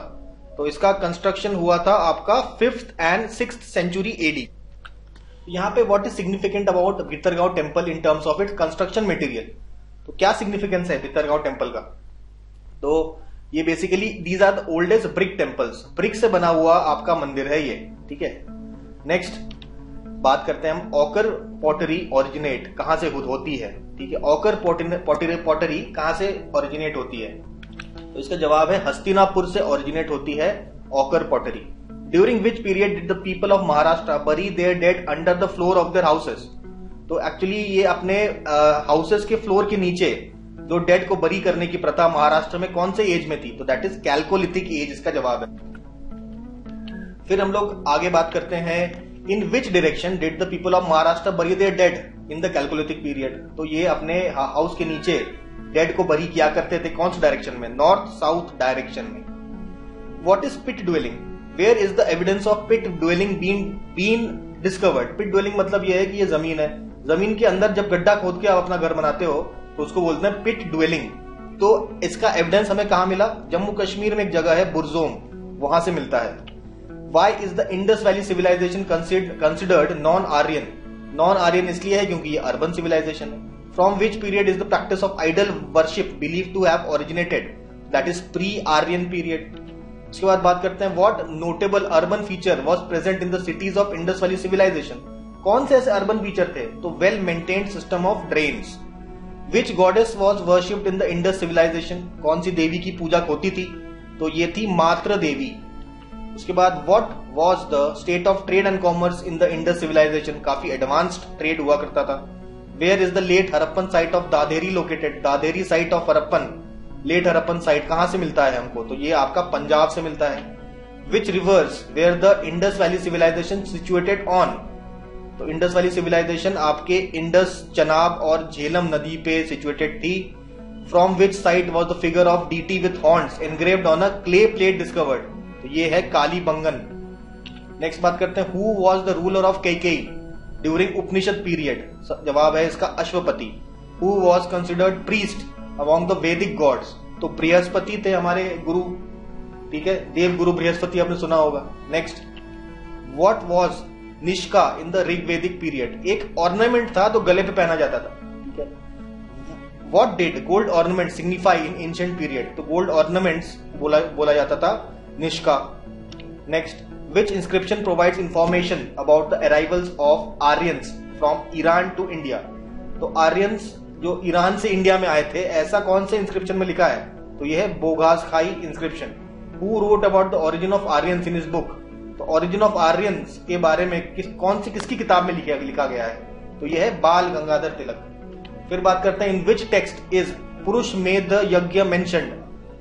A: तो इसका कंस्ट्रक्शन हुआ था आपका fifth and six century AD यहाँ पे what is significant about Bhitargaon temple in terms of it construction material तो क्या सिग्निफिकेंस है भीतरगांव टेंपल का? तो ये basically these are the oldest brick temples brick से बना हुआ आपका मंदिर है ये, ठीक है? नेक्स्ट बात करते हैं हम ऑकर पॉटरी ओरिजिनेट कहाँ से होती है, ठीक है? ऑकर पॉटरी पॉटरी कहाँ से ओरिजिनेट होती है? तो इसका जवाब है हस्तिनापुर से ओरिजिनेट होती है ochre pottery during which period did the people of Maharashtra bury their dead under the floor of their houses तो एक्चुअली ये अपने हाउसेस के फ्लोर के नीचे जो डेड को बरी करने की प्रथा महाराष्ट्र में कौन से एज में थी? तो दैट इज़ कैलकोलिथिक एज इसका जवाब है। फिर हम लोग आगे बात करते हैं in which direction did the people of Maharashtra bury their dead in the chalcolithic period तो ये अपने हाउस के नीचे डेड को बरी किया करते थे कौन से डायरेक्शन में? नॉर्थ साउथ डायरेक्शन में। What is pit dwelling where is the evidence of pit dwelling been been discovered pit dwelling मतलब यह है कि ये ज़मीन है। ज़मीन के अंदर जब गड्ढा खोद के आप अपना घर बनाते हो तो उसको बोलते हैं पिट ड्वेलिंग तो इसका एविडेंस हमें कहा मिला? जम्मू कश्मीर में एक जगह है, बुरजोम। वहाँ से मिलता है। Why is the Indus valley civilisation considered non Aryan non Aryan इसलिए है क्योंकि ये अर्बन सिविलाइजेशन है। From which period is the practice of idol worship believe to have originated that is pre Aryan period उसके बाद बात करते हैं what notable urban feature was present in the cities of Indus valley civilisation कौन से ऐसे urban feature थे? तो well maintained system of drains which goddess was worshipped in the Indus civilisation कौन सी देवी की पूजा होती थी? तो ये थी मात्र देवी। उसके बाद what was the state of trade and commerce in the Indus civilisation काफ़ी एडवांस्ड ट्रेड हुआ करता था। Where is the late Harappan site of Daderi located Daderi site of Harappan late Harappan site कहाँ से मिलता है हमको? तो ये आपका पंजाब से मिलता है। Which rivers were the Indus valley civilisation situated on तो इंडस वाली सिविलाइजेशन आपके इंडस चनाब और झेलम नदी पे सिचुएटेड थी। From which site was the figure of deity with horns engraved on a clay plate discovered तो ये है काली बंगन नेक्स्ट बात करते हैं who was the ruler of Kaikeya during Upanishad period जवाब है इसका Ashvapati. Who was considered priest among the Vedic gods तो बृहस्पति थे हमारे गुरु, ठीक है? देव गुरु बृहस्पति, आपने सुना होगा। Next what was Nishka in the Rigvedic period एक ऑर्नामेंट था तो गले पे पहना जाता था, ठीक है? What did gold ornament signify in ancient period तो गोल्ड ऑर्नामेंट्स बोला बोला जाता था Nishka next which inscription provides information about the arrivals of Aryans from Iran to India तो आर्यंस जो ईरान से इंडिया में आए थे, ऐसा कौन से इंस्क्रिप्शन में लिखा है? तो यह है Boghazkoi inscription who wrote about the origin of Aryans in इस बुक तो ओरिजिन ऑफ़ आर्यंस के बारे में किस, कौन सी, किसकी किताब में लिखा लिखा गया है? तो यह है बाल गंगाधर तिलक. फिर बात करते हैं इन विच टेक्स्ट इज़ पुरुष मेद यज्ञ मेंशनड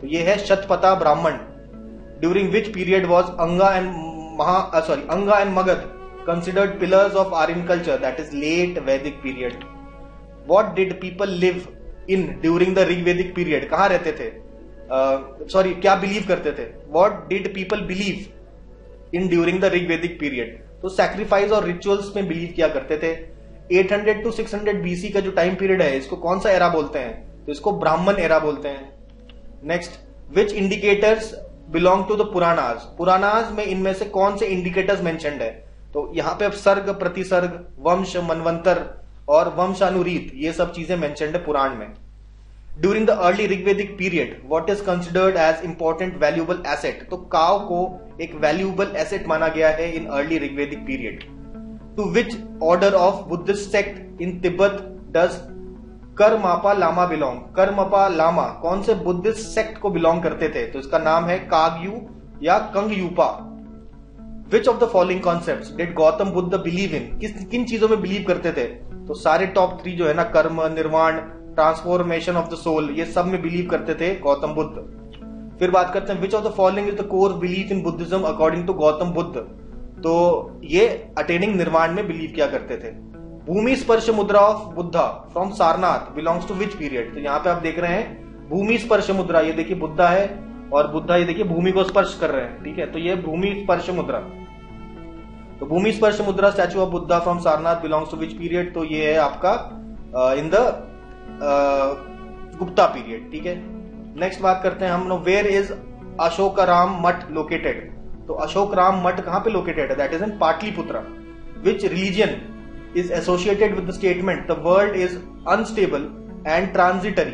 A: तो यह है Shatapatha Brahmana during which period was Anga and Maha sorry Anga and Magadha considered pillars of Aryan culture that is late Vedic period what did people live in during the Rigvedic period कहाँ रहते थे? Sorry uh, क्या believe करते थे? What did people believe in during the Rigvedic period तो sacrifice और rituals में believe किया करते थे। 800 टू 600 बीसी का जो टाइम पीरियड है इसको कौन सा एरा बोलते हैं? तो इसको ब्राह्मण एरा बोलते हैं। Next which indicators belong to the Puranas Puranas में इनमें से कौन से इंडिकेटर्स मेंशनड है? तो यहाँ पे अब सर्ग प्रतिसर्ग वंश मनवंतर और वंशानुरीत, ये सब चीज़ें मेंशनड है पुराण में। During the early Rigvedic period what is considered as important valuable asset तो काव को एक वैल्यूबल एसेट माना गया है in early Rigvedic period to which order of Buddhist sect in Tibet does Karmapa Lama belong कर मपा लामा कौन से Buddhist sect को बिलोंग करते थे? तो इसका नाम है कागयू या Kagyupa which of the following concept did Gautam Buddha believe in किस, किन चीज़ों में बिलीव करते थे? तो सारे टॉप थ्री जो है ना, कर्म, निर्वाण ट्रांसफॉर्मेशन ऑफ़ द सोल ये सब में बिलीव करते थे गौतम बुद्ध। फिर बात करते हैं which of the following is the core believe in Buddhism according to Gautam Buddha? तो ये अटेनिंग निर्वाण में बिलीव किया करते थे। Bhumisparsha mudra of Buddha from Sarnath belongs to which period तो यहाँ पे आप देख रहे हैं, भूमि स्पर्श मुद्रा, ये देखिए बुद्धा है, और बुद्धा, ये देखिए भूमि को स्पर्श कर रहे हैं, ठीक है? तो ये भूमि स्पर्श मुद्रा। तो Bhumi Sparsha Mudra statue of Buddha from Sarnath belongs to which period तो ये है आपका इन द गुप्ता पीरियड ठीक है? नेक्स्ट बात करते हैं हम वेयर इज़ अशोक राम मठ लोकेटेड तो अशोक राम मठ कहाँ पे लोकेटेड है? That is in Pataliputra which religion is associated with the statement the world is unstable and transitory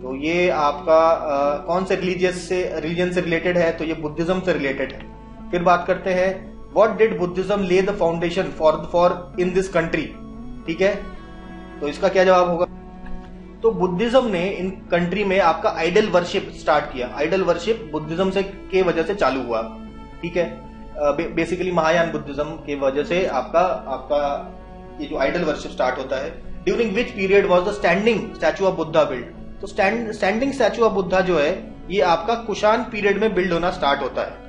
A: तो ये आपका आ, कौन से रिलीजियस से रिलीजन से रिलेटेड है? तो ये बुद्धिज्म से रिलेटेड है। फिर बात करते हैं what did Buddhism lay the foundation for for in this country ठीक है? तो इसका क्या जवाब होगा? तो बुद्धिज्म ने इन कंट्री में आपका आइडल वर्शिप स्टार्ट किया। आइडल वर्शिप बुद्धिज्म से के वजह से चालू हुआ। ठीक है? बेसिकली महायान बुद्धिज्म के वजह से आपका आपका ये जो आइडल वर्शिप स्टार्ट होता है during which period was the standing statue of Buddha build तो stand standing statue of Buddha जो है, ये आपका कुशान पीरियड में बिल्ड होना स्टार्ट होता है।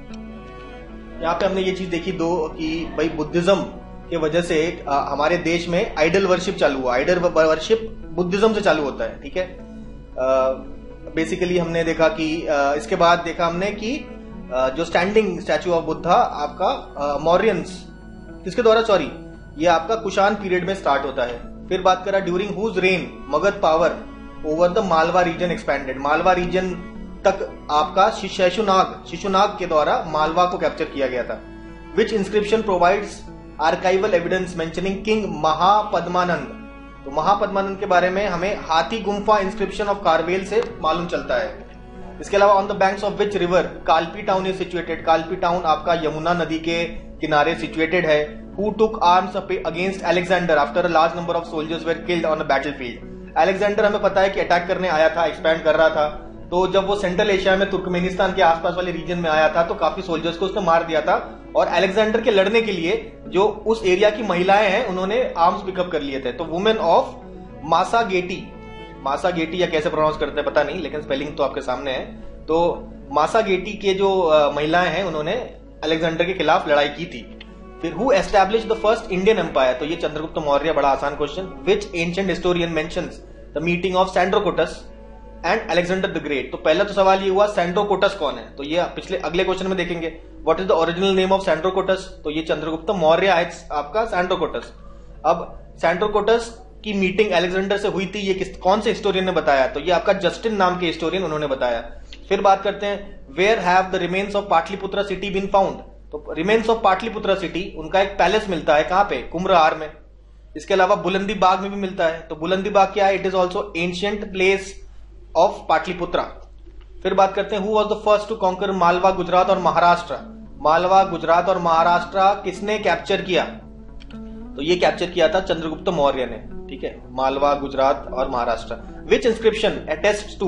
A: यहाँ पे हमने ये चीज़ देखी दो कि भाई बुद्धिज्म के वजह से हमारे देश में आइडल वर्शिप चालू हुआ। आइडल वर्शिप बुद्धिज्म से चालू होता है ठीक है? बेसिकली हमने देखा कि आ, इसके बाद देखा हमने कि आ, जो स्टैंडिंग स्टैचू ऑफ़ बुद्धा आपका मॉरियंस किसके द्वारा? सॉरी ये आपका कुशान पीरियड में स्टार्ट होता है। फिर बात करा during whose reign Magadh power over the Malwa region expanded Malwa region तक आपका शिशुनाग शिशुनाग के द्वारा मालवा को कैप्चर किया गया था which inscription provides archival evidence mentioning king Mahapadmananda तो महापद्मानंद के बारे में हमें हाथी गुम्फा इंस्क्रिप्शन ऑफ़ कारवेल से मालूम चलता है। इसके अलावा on the banks of which river Kalpi town is situated Kalpi town आपका यमुना नदी के किनारे सिचुएटेड है। Who took arms against Alexander after a large number of soldiers were killed on a battle field Alexander हमें पता है कि attack करने आया था एक्सपैंड कर रहा था। तो जब वो सेंट्रल एशिया में तुर्कमेनिस्तान के आसपास वाले रीजन में आया था तो काफ़ी सोल्जर्स को उसने मार दिया था। और अलेक्जेंडर के लड़ने के लिए जो उस एरिया की महिलाएँ हैं, उन्होंने आर्म्स पिकअप कर लिए थे। तो women of Massagetae Massagetae या कैसे प्रोनाउंस करते हैं पता नहीं, लेकिन स्पेलिंग तो आपके सामने है। तो मासा गेटी के जो महिलाएँ हैं, उन्होंने अलेक्जेंडर के खिलाफ लड़ाई की थी। फिर who establish the first Indian empire तो ये चंद्रगुप्त मौर्य, बड़ा आसान question which ancient historian mention the meeting of Sandrocottus and Alexander the great तो पहला तो सवाल ये हुआ सैंड्रोकोटस कौन है? तो ये पिछले, अगले क्वेश्चन में देखेंगे। What is the original name of Sandrocottus तो ये चंद्रगुप्त मौर्य है आपका सैंड्रोकोटस अब सैंड्रोकोटस की मीटिंग अलेक्जेंडर से हुई थी, ये किस, कौन से हिस्टोरियन ने बताया? तो ये आपका जस्टिन नाम के हिस्टोरियन उन्होंने बताया। फिर बात करते हैं where have the remains of Pataliputra city been found तो रिमेन्स ऑफ़ पाटलिपुत्रा सिटी उनका एक पैलेस मिलता है, कहाँ पे? कुम्रहार में। इसके अलावा बुलंदी बाग में भी मिलता है। तो बुलंदी बाग क्या है? It is also ancient place of Pataliputra फिर बात करते हैं who was the first to conquer Malwa Gujarat और महाराष्ट्र मालवा गुजरात और महाराष्ट्र किसने कैप्चर किया? तो ये कैप्चर किया था चंद्रगुप्त मौर्य ने, ठीक है? मालवा गुजरात और Maharashtra which inscription attest to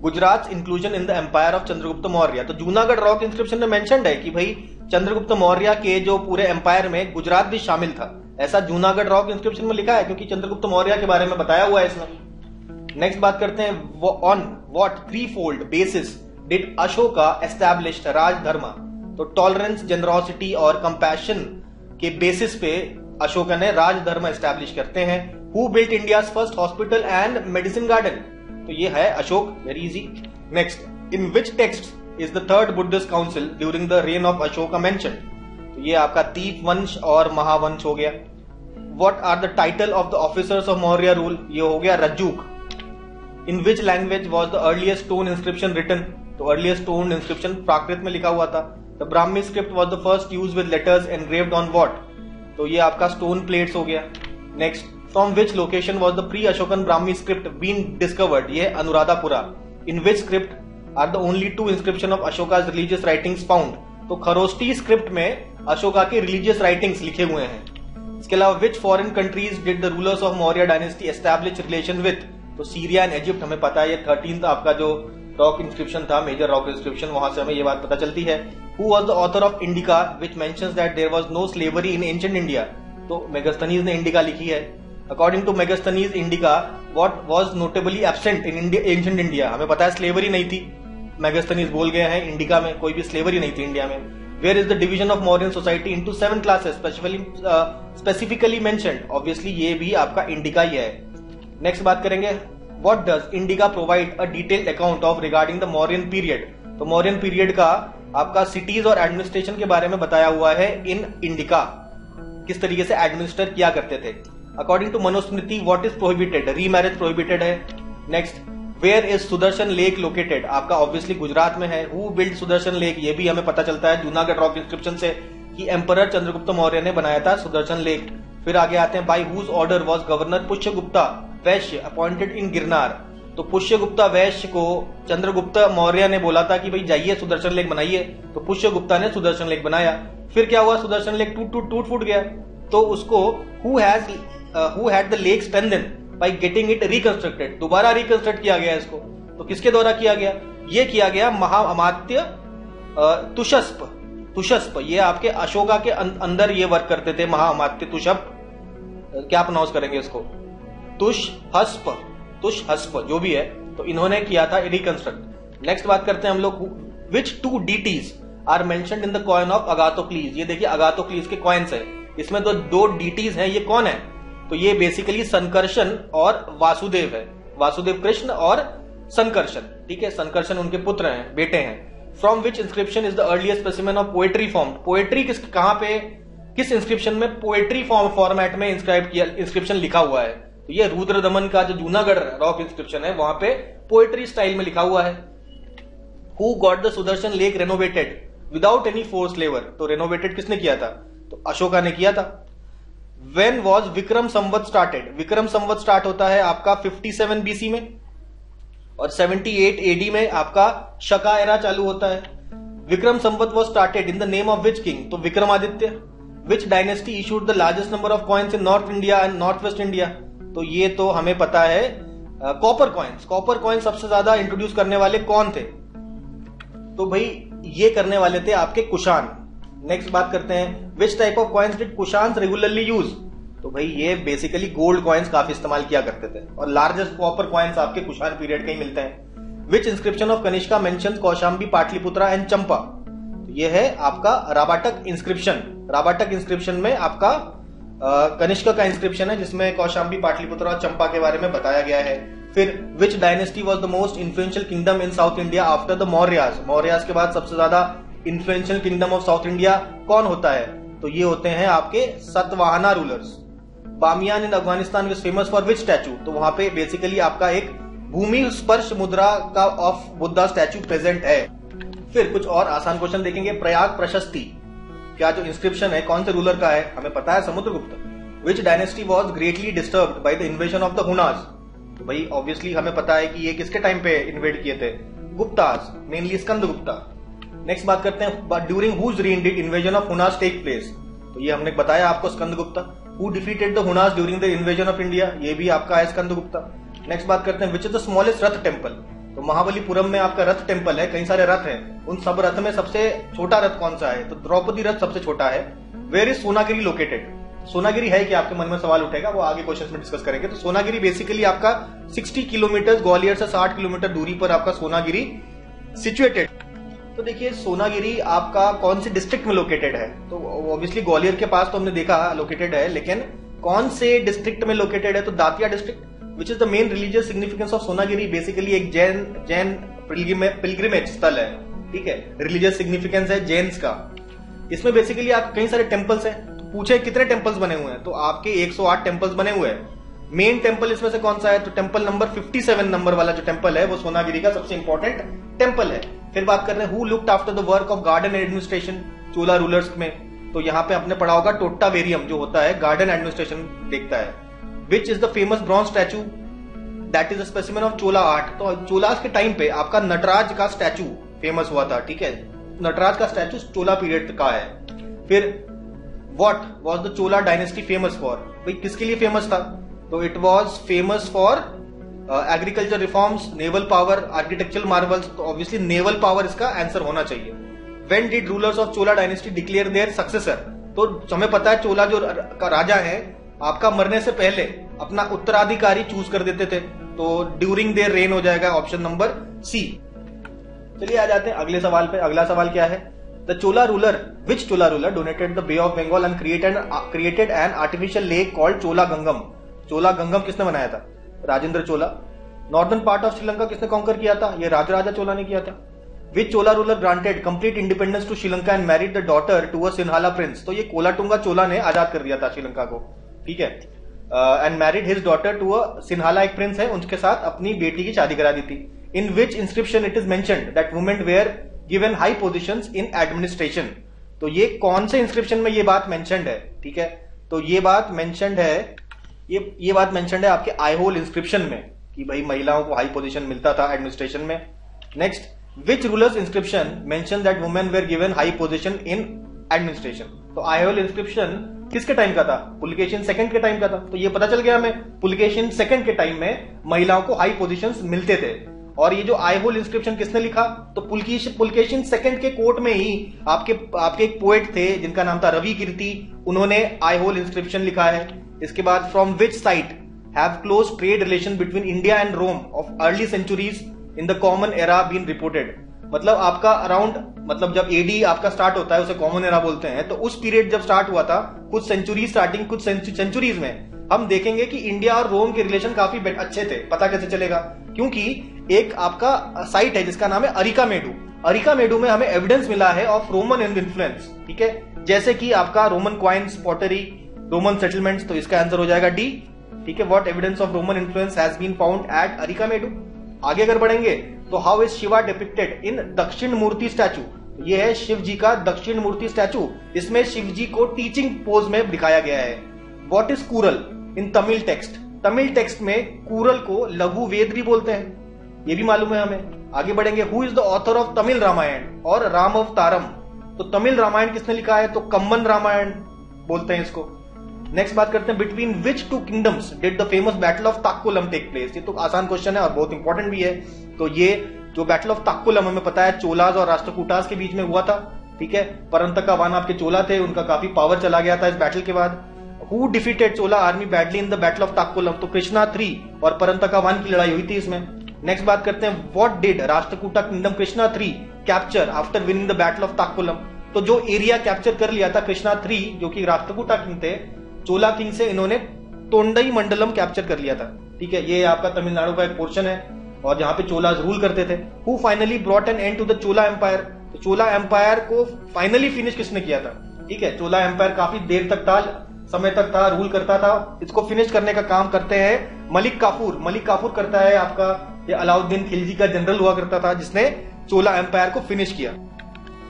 A: Gujarat inclusion in the empire of Chandragupta Maurya? तो जूनागढ़ रॉक इंस्क्रिप्शन में मेंशनड है कि भाई, चंद्रगुप्त मौर्य के जो पूरे एम्पायर में गुजरात भी शामिल था। ऐसा जूनागढ़ रॉक इंस्क्रिप्शन में लिखा है, क्योंकि चंद्रगुप्त मौर्य के बारे में बताया हुआ है इसमें। नेक्स्ट बात करते हैं on what three fold basis did Ashoka establish राजधर्म तो टॉलरेंस जेनरोसिटी और कंपैशन के बेसिस पे अशोका ने राजधर्म एस्टैब्लिश करते हैं। Who built India first hospital and medicine garden तो ये है Ashok very easy next in which text is the third Buddhist council during the reign of Ashoka mention तो ये आपका दीप वंश और महावंश हो गया। What are the title of the officers of Maurya rule ये हो गया Rajjuka. In which language was the earliest stone inscription written तो अर्लिएस्ट स्टोन इंस्क्रिप्शन प्राकृत में लिखा हुआ था। The Brahmi script was the first use with letters engraved on what तो ये आपका स्टोन प्लेट्स हो गया। Next from which location was the pre Ashokan Brahmi script been discovered ये Anuradhapura in which script are the only two inscription of Ashoka religious writings found तो Kharosthi script में अशोका के religious writings लिखे हुए हैं। इसके अलावा which foreign countries did the rulers of Maurya dynasty establish relation with तो सीरिया एंड इजिप्ट, हमें पता है, ये थर्टीन आपका जो रॉक इंस्क्रिप्शन था मेजर रॉक इंस्क्रिप्शन वहाँ से हमें ये बात पता चलती है। Who was the author of Indica which mentions that was no slavery in ancient India तो मेगस्तनीज ने इंडिका लिखी है। According to Megasthenes Indica what was notably absent in ancient India हमें पता है स्लेवरी नहीं थी। मेगस्तनीज बोल गए हैं इंडिका में कोई भी स्लेवरी नहीं थी इंडिया में। Where is the division of modern society into seven classes specifically mentioned obviously ये भी आपका इंडिका ही है। नेक्स्ट बात करेंगे what does Indica provide a detailed account of regarding the Mauryan period तो मॉरियन पीरियड का आपका सिटीज़ और एडमिनिस्ट्रेशन के बारे में बताया हुआ है इन इंडिका किस तरीके से एडमिनिस्टर किया करते थे? According to Manusmriti what is prohibited remarriage prohibited है। Next where is Sudarshan lake located आपका ऑब्वियसली गुजरात में है। हु बिल्ड सुदर्शन लेक ये भी हमें पता चलता है जूनागढ़ रॉक इंस्क्रिप्शन से कि एम्पर चंद्रगुप्त मौर्य ने बनाया था सुदर्शन लेक फिर आगे आते हैं by whose order was governor Pushya Gupta Vaishya appointed in Girnar तो पुष्य गुप्ता वैश्य को चंद्रगुप्त मौर्य ने बोला था कि भाई जाइए सुदर्शन लेक बनाइए। तो पुष्य गुप्ता ने सुदर्शन लेक बनाया। फिर क्या हुआ? सुदर्शन लेक टूट टूट टूट फूट गया। तो उसको who has who had the lake strengthen by getting it reconstructed दोबारा रिकंस्ट्रक्ट किया गया इसको। तो किसके द्वारा किया गया? ये किया गया महाअमात्य तुषस्प। तुषस्प ये आपके अशोका के अं-, अंदर ये वर्क करते थे महाअमात्य तुषप क्या प्रोनाउंस करेंगे इसको? तुष हस्प तुष हस्प जो भी है तो इन्होंने किया था रिकंस्ट्रक्ट नेक्स्ट बात करते हैं हम लोग which two deities are mentioned in the coin of Agathocles ये देखिए अगातोक्लीज के कॉइन्स है। इसमें तो दो डीटीज हैं, ये कौन है? तो ये बेसिकली संकर्षण और वासुदेव है। वासुदेव कृष्ण और संकर्षण। ठीक है, संकर्षण उनके पुत्र हैं, बेटे हैं। From which inscription is the earliest specimen of poetry form poetry किस, कहाँ पे, किस इंस्क्रिप्शन में पोएट्री फॉर्म फॉर्मेट में इंस्क्राइब किया इंस्क्रिप्शन लिखा हुआ है? तो ये रुद्र दमन का जो जूनागढ़ रॉक इंस्क्रिप्शन है, वहाँ पे पोएट्री स्टाइल में लिखा हुआ है। Who got the Sudarshan lake renovated without any force लेवर तो रेनोवेटेड किसने किया था? तो अशोका ने किया था। When was Vikram Samvat started Vikram Samvat start होता है आपका 57 बीसी में और 78 एडी में आपका शका एरा चालू होता है। Vikram Samvat was started in the name of which king तो Vikramaditya which dynasty issued the largest number of coins in north India and north west India तो ये तो हमें पता है कॉपर कॉइन्स कॉपर कॉइन सबसे ज़्यादा इंट्रोड्यूस करने वाले कौन थे? तो भाई, ये करने वाले थे आपके कुशान. नेक्स्ट बात करते हैं which type of coins did Kushan regularly use तो भाई, ये बेसिकली गोल्ड कॉइन्स काफ़ी इस्तेमाल किया करते थे. और लार्जेस्ट कॉपर कॉइन्स आपके कुशान पीरियड के ही मिलते हैं. Which inscription of Kanishka mention Kaushambi Pataliputra and Champa तो ये है आपका राबाटक इंस्क्रिप्शन राबाटक इंस्क्रिप्शन में आपका कनिष्क का इंस्क्रिप्शन है, जिसमें कौशाम्बी, पाटलिपुत्र और चंपा के बारे में बताया गया है। फिर which dynasty was the most influential kingdom in south India after the Mauryas Mauryas के बाद सबसे ज़्यादा influential kingdom of south India कौन होता है? तो ये होते हैं आपके Satavahana rulers Bamiyan in Afghanistan is famous for which statue तो वहाँ पे बेसिकली आपका एक भूमि स्पर्श मुद्रा का ऑफ़ बुद्धा स्टैचू प्रेजेंट है। फिर कुछ और आसान क्वेश्चन देखेंगे। प्रयाग प्रशस्ति। क्या जो इंस्क्रिप्शन है, कौन से रूलर का है, हमें पता है Samudragupta which dynasty was greatly disturb by the invasion of the Hunas तो भाई ऑब्वियसली हमें पता है कि ये किसके टाइम पे इन्वेड किए थे? गुप्ताज मेनली स्कंद गुप्ता नेक्स्ट बात करते हैं during whose reign did invasion of Hunas take place तो ये हमने बताया आपको Skanda Gupta who defeated the Hunas during the invasion of India ये भी आपका है स्कंद गुप्ता नेक्स्ट बात करते हैं which is the smallest rath temple तो महाबलीपुरम में आपका रथ टेंपल है, कई सारे रथ हैं। उन सब रथ में सबसे छोटा रथ कौन सा है? तो द्रौपदी रथ सबसे छोटा है। Where is Sonagiri located Sonagiri है कि आपके मन में सवाल उठेगा, वो आगे क्वेश्चन में डिस्कस करेंगे। तो सोनागिरी बेसिकली आपका 60 किलोमीटर ग्वालियर से 60 किलोमीटर दूरी पर आपका सोनागिरी सिचुएटेड तो देखिए, सोनागिरी आपका कौन से डिस्ट्रिक्ट में लोकेटेड है? तो ऑब्वियसली ग्वालियर के पास तो हमने देखा लोकेटेड है, लेकिन कौन से डिस्ट्रिक्ट में लोकेटेड है? तो Datia district which is the main religious significance of Sonagiri basically एक जैन जैन पिलग्रिमेज स्थल है, ठीक है? रिलीजियस सिग्निफिकेंस है जैन्स का। इसमें बेसिकली आप कई सारे टेम्पल्स हैं तो पूछे कितने टेम्पल्स बने हुए हैं? तो आपके 108 टेम्पल्स बने हुए हैं। मेन टेंपल इसमें से कौन सा है? तो टेंपल नंबर 57 नंबर वाला जो टेंपल है, वो सोनागिरी का सबसे इंपॉर्टेंट टेंपल है। फिर बात कर रहे हैं who looked after the work of garden administration Chola rulers में? तो यहाँ पे आपने पढ़ा होगा टोटा वेरियम जो होता है गार्डन एडमिनिस्ट्रेशन देखता है। Which is the famous bronze statue that is specimen of Chola art तो चोलास के टाइम पे आपका नटराज का स्टैचू फ़ेमस हुआ था, ठीक है? नटराज का स्टैचू चोला पीरियड का है। फिर what was the Chola dynasty famous for भाई, किसके लिए फ़ेमस था? तो it was famous for agriculture reforms naval power architectural marbles तो ऑब्वियसली नेवल पावर इसका आंसर होना चाहिए। When did rulers of Chola dynasty declare their successor तो हमें पता है चोला जो का राजा है आपका मरने से पहले अपना उत्तराधिकारी चूज़ कर देते थे तो ड्यूरिंग देयर रेन हो जाएगा ऑप्शन नंबर सी चलिए आ जाते हैं अगले सवाल पे। अगला सवाल क्या है? The Chola ruler which Chola ruler donated the bay of Bengal and created created an artificial lake called Chola Gangam Chola Gangam किसने बनाया था? Rajendra Chola northern part of Sri Lanka किसने कॉन्कर किया था? ये राजराजा चोला ने किया था। Which Chola ruler granted complete independence to Sri Lanka and married the daughter to a Sinhala prince तो ये कोलाटुंगा चोला ने आज़ाद कर दिया था श्रीलंका को। ठीक है? And married his daughter to a Sinhala एक प्रिंस है, उनके साथ अपनी बेटी की शादी करा दी थी। In which inscription it is mention that women were given high position in administration तो ये कौन से इंस्क्रिप्शन में ये बात है? ठीक है? तो ये बात है, ये ये बात है आपके आई होल इंस्क्रिप्शन में, कि भाई महिलाओं को हाई पोजीशन मिलता था एडमिनिस्ट्रेशन में। Next which rulers inscription mention that women were given high position in administration तो आई होल इंस्क्रिप्शन किसके टाइम का था? पुलिकेशन सेकंड के टाइम का था। तो ये पता चल गया हमें, पुलिकेशन सेकंड के टाइम में महिलाओं को हाई पोजीशन मिलते थे। और ये जो आई होल इंस्क्रिप्शन किसने लिखा? तो पुलकेशन सेकंड के कोर्ट में ही आपके आपके एक पोएट थे, जिनका नाम था रवि कीर्ति। उन्होंने आई होल इंस्क्रिप्शन लिखा है। इसके बाद from which site have close trade relation between India and Rome of early centuries in the common era been reported मतलब आपका अराउंड मतलब जब एडी आपका स्टार्ट होता है, उसे कॉमन एरा बोलते हैं तो उस पीरियड जब स्टार्ट हुआ था, कुछ सेंचुरी स्टार्टिंग कुछ सेंचुरीज में, हम देखेंगे कि इंडिया और रोम के रिलेशन काफ़ी अच्छे थे, पता कैसे चलेगा? क्योंकि एक आपका साइट है, जिसका नाम है अरिका मेडू अरिका मेडू में हमें एविडेंस मिला है ऑफ़ रोमन इन्फ्लुएंस ठीक है? जैसे कि आपका Roman coins pottery Roman settlements तो इसका आंसर हो जाएगा डी ठीक है? What evidence of Roman influence has been found at Arikamedu आगे अगर बढ़ेंगे तो how is Shiva depicted in Dakshinamurti statue ये है शिव जी का दक्षिण मूर्ति स्टैचू इसमें शिव जी को टीचिंग पोज में दिखाया गया है. What is Kural in Tamil text Tamil text में कूरल को लघु वेद भी बोलते हैं. ये भी मालूम है हमें. आगे बढ़ेंगे. Who is the author of Tamil Ramayana और राम अवतारम तो तमिल रामायण किसने लिखा है? तो कम्मन रामायण बोलते हैं इसको. नेक्स्ट बात करते हैं between which two kingdoms did the famous battle of Takkolam take place ये तो आसान क्वेश्चन है और बहुत इंपॉर्टेंट भी है। तो ये जो बैटल ऑफ़ ताकुलम हमें पता है चोलाज और राष्ट्रकूटाज के बीच में हुआ था, ठीक है? परंतका वन आपके चोला थे, उनका काफ़ी पावर चला गया था इस बैटल के बाद। Who defeated Chola army badly in the battle of Takkolam तो कृष्णा थ्री और परंतका वन की लड़ाई हुई थी इसमें। नेक्स्ट बात करते हैं what did Rashtrakuta kingdom Krishna three capture after winning the battle of Takkolam तो जो एरिया कैप्चर कर लिया था कृष्णा थ्री, जो कि राष्ट्रकूटा किंग थे चोला किंग से इन्होंने तोंडई मंडलम कैप्चर कर लिया था। ठीक है, ये आपका तमिलनाडु का एक पोर्शन है, और जहाँ पे चोला रूल करते थे। Who finally brought an end to the Chola empire तो चोला एम्पायर को फाइनली फिनिश किसने किया था? ठीक है चोला एम्पायर काफ़ी देर तक था, समय तक था रूल करता था। इसको फिनिश करने का काम करते हैं मलिक काफूर। मलिक काफूर करता है आपका, ये अलाउद्दीन खिलजी का जनरल हुआ करता था, जिसने चोला एम्पायर को फिनिश किया।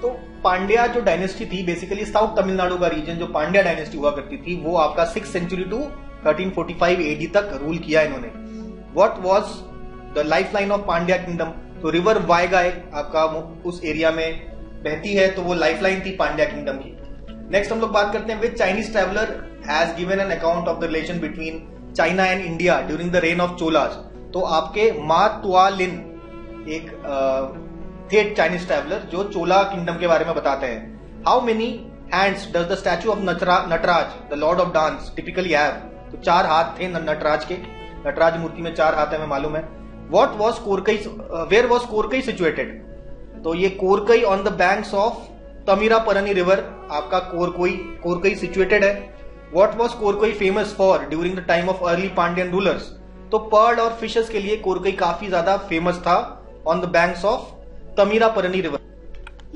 A: तो पांड्या जो डायनेस्टी थी बेसिकली साउथ तमिलनाडु का रीजन जो पांड्या डायनेस्टी हुआ करती थी, वो आपका सिक्स सेंचुरी टू 1345 एडी तक रूल किया इन्होंने। What was the lifeline of Pandya kingdom तो रिवर वायगाय आपका उस एरिया में बहती है तो वो लाइफ लाइन थी पांड्या किंगडम की। नेक्स्ट हम लोग बात करते हैं with Chinese traveller has given an account of the relation between China and India during the reign of Cholas तो आपके मा तुआलिन एक थे चाइनीज़ ट्रेवलर जो चोला किंगडम के बारे में बताते हैं। How many hands does the statue of Nataraja the lord of dance typically have तो चार हाथ थे नटराज के। नटराज मूर्ति में चार हाथ है, हमें मालूम है। What was Korkai where was Korkai situated तो ये Korkai on the banks of Tamraparni river आपका कोरकोई कोरकई सिचुएटेड है। What was Korkai famous for during the time of early Pandyan rulers तो पर्ड और फिशेस के लिए कोरकई काफ़ी ज़्यादा फ़ेमस था on the banks of Tamraparni river.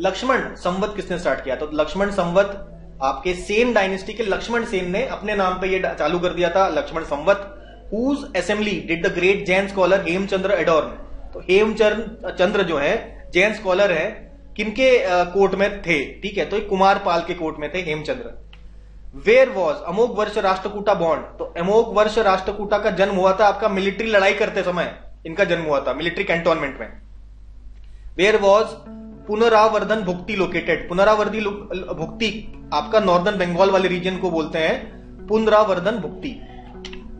A: Lakshman Samvat किसने स्टार्ट किया? तो लक्ष्मण संवत आपके सेन डायनेस्टी के लक्ष्मण सेन ने अपने नाम पे ये चालू कर दिया था, Lakshman Samvat whose assembly did the great Jain scholar Hemachandra adorn. तो हेमचंद्र चंद्र जो है, जैन स्कॉलर है, किनके कोर्ट में थे? ठीक है तो कुमार पाल के कोर्ट में थे हेमचंद्र। वेयर वॉज़ अमोक वर्ष राष्ट्रकूटा बॉन्ड तो अमोक वर्ष राष्ट्रकूटा का जन्म हुआ था आपका मिलिट्री लड़ाई करते समय। इनका जन्म हुआ था मिलिट्री कैंटोनमेंट में। Where was Pundravardhana Bhukti located Pundravardhana Bhukti आपका नॉर्दर्न बंगाल वाले रीजन को बोलते हैं Pundravardhana Bhukti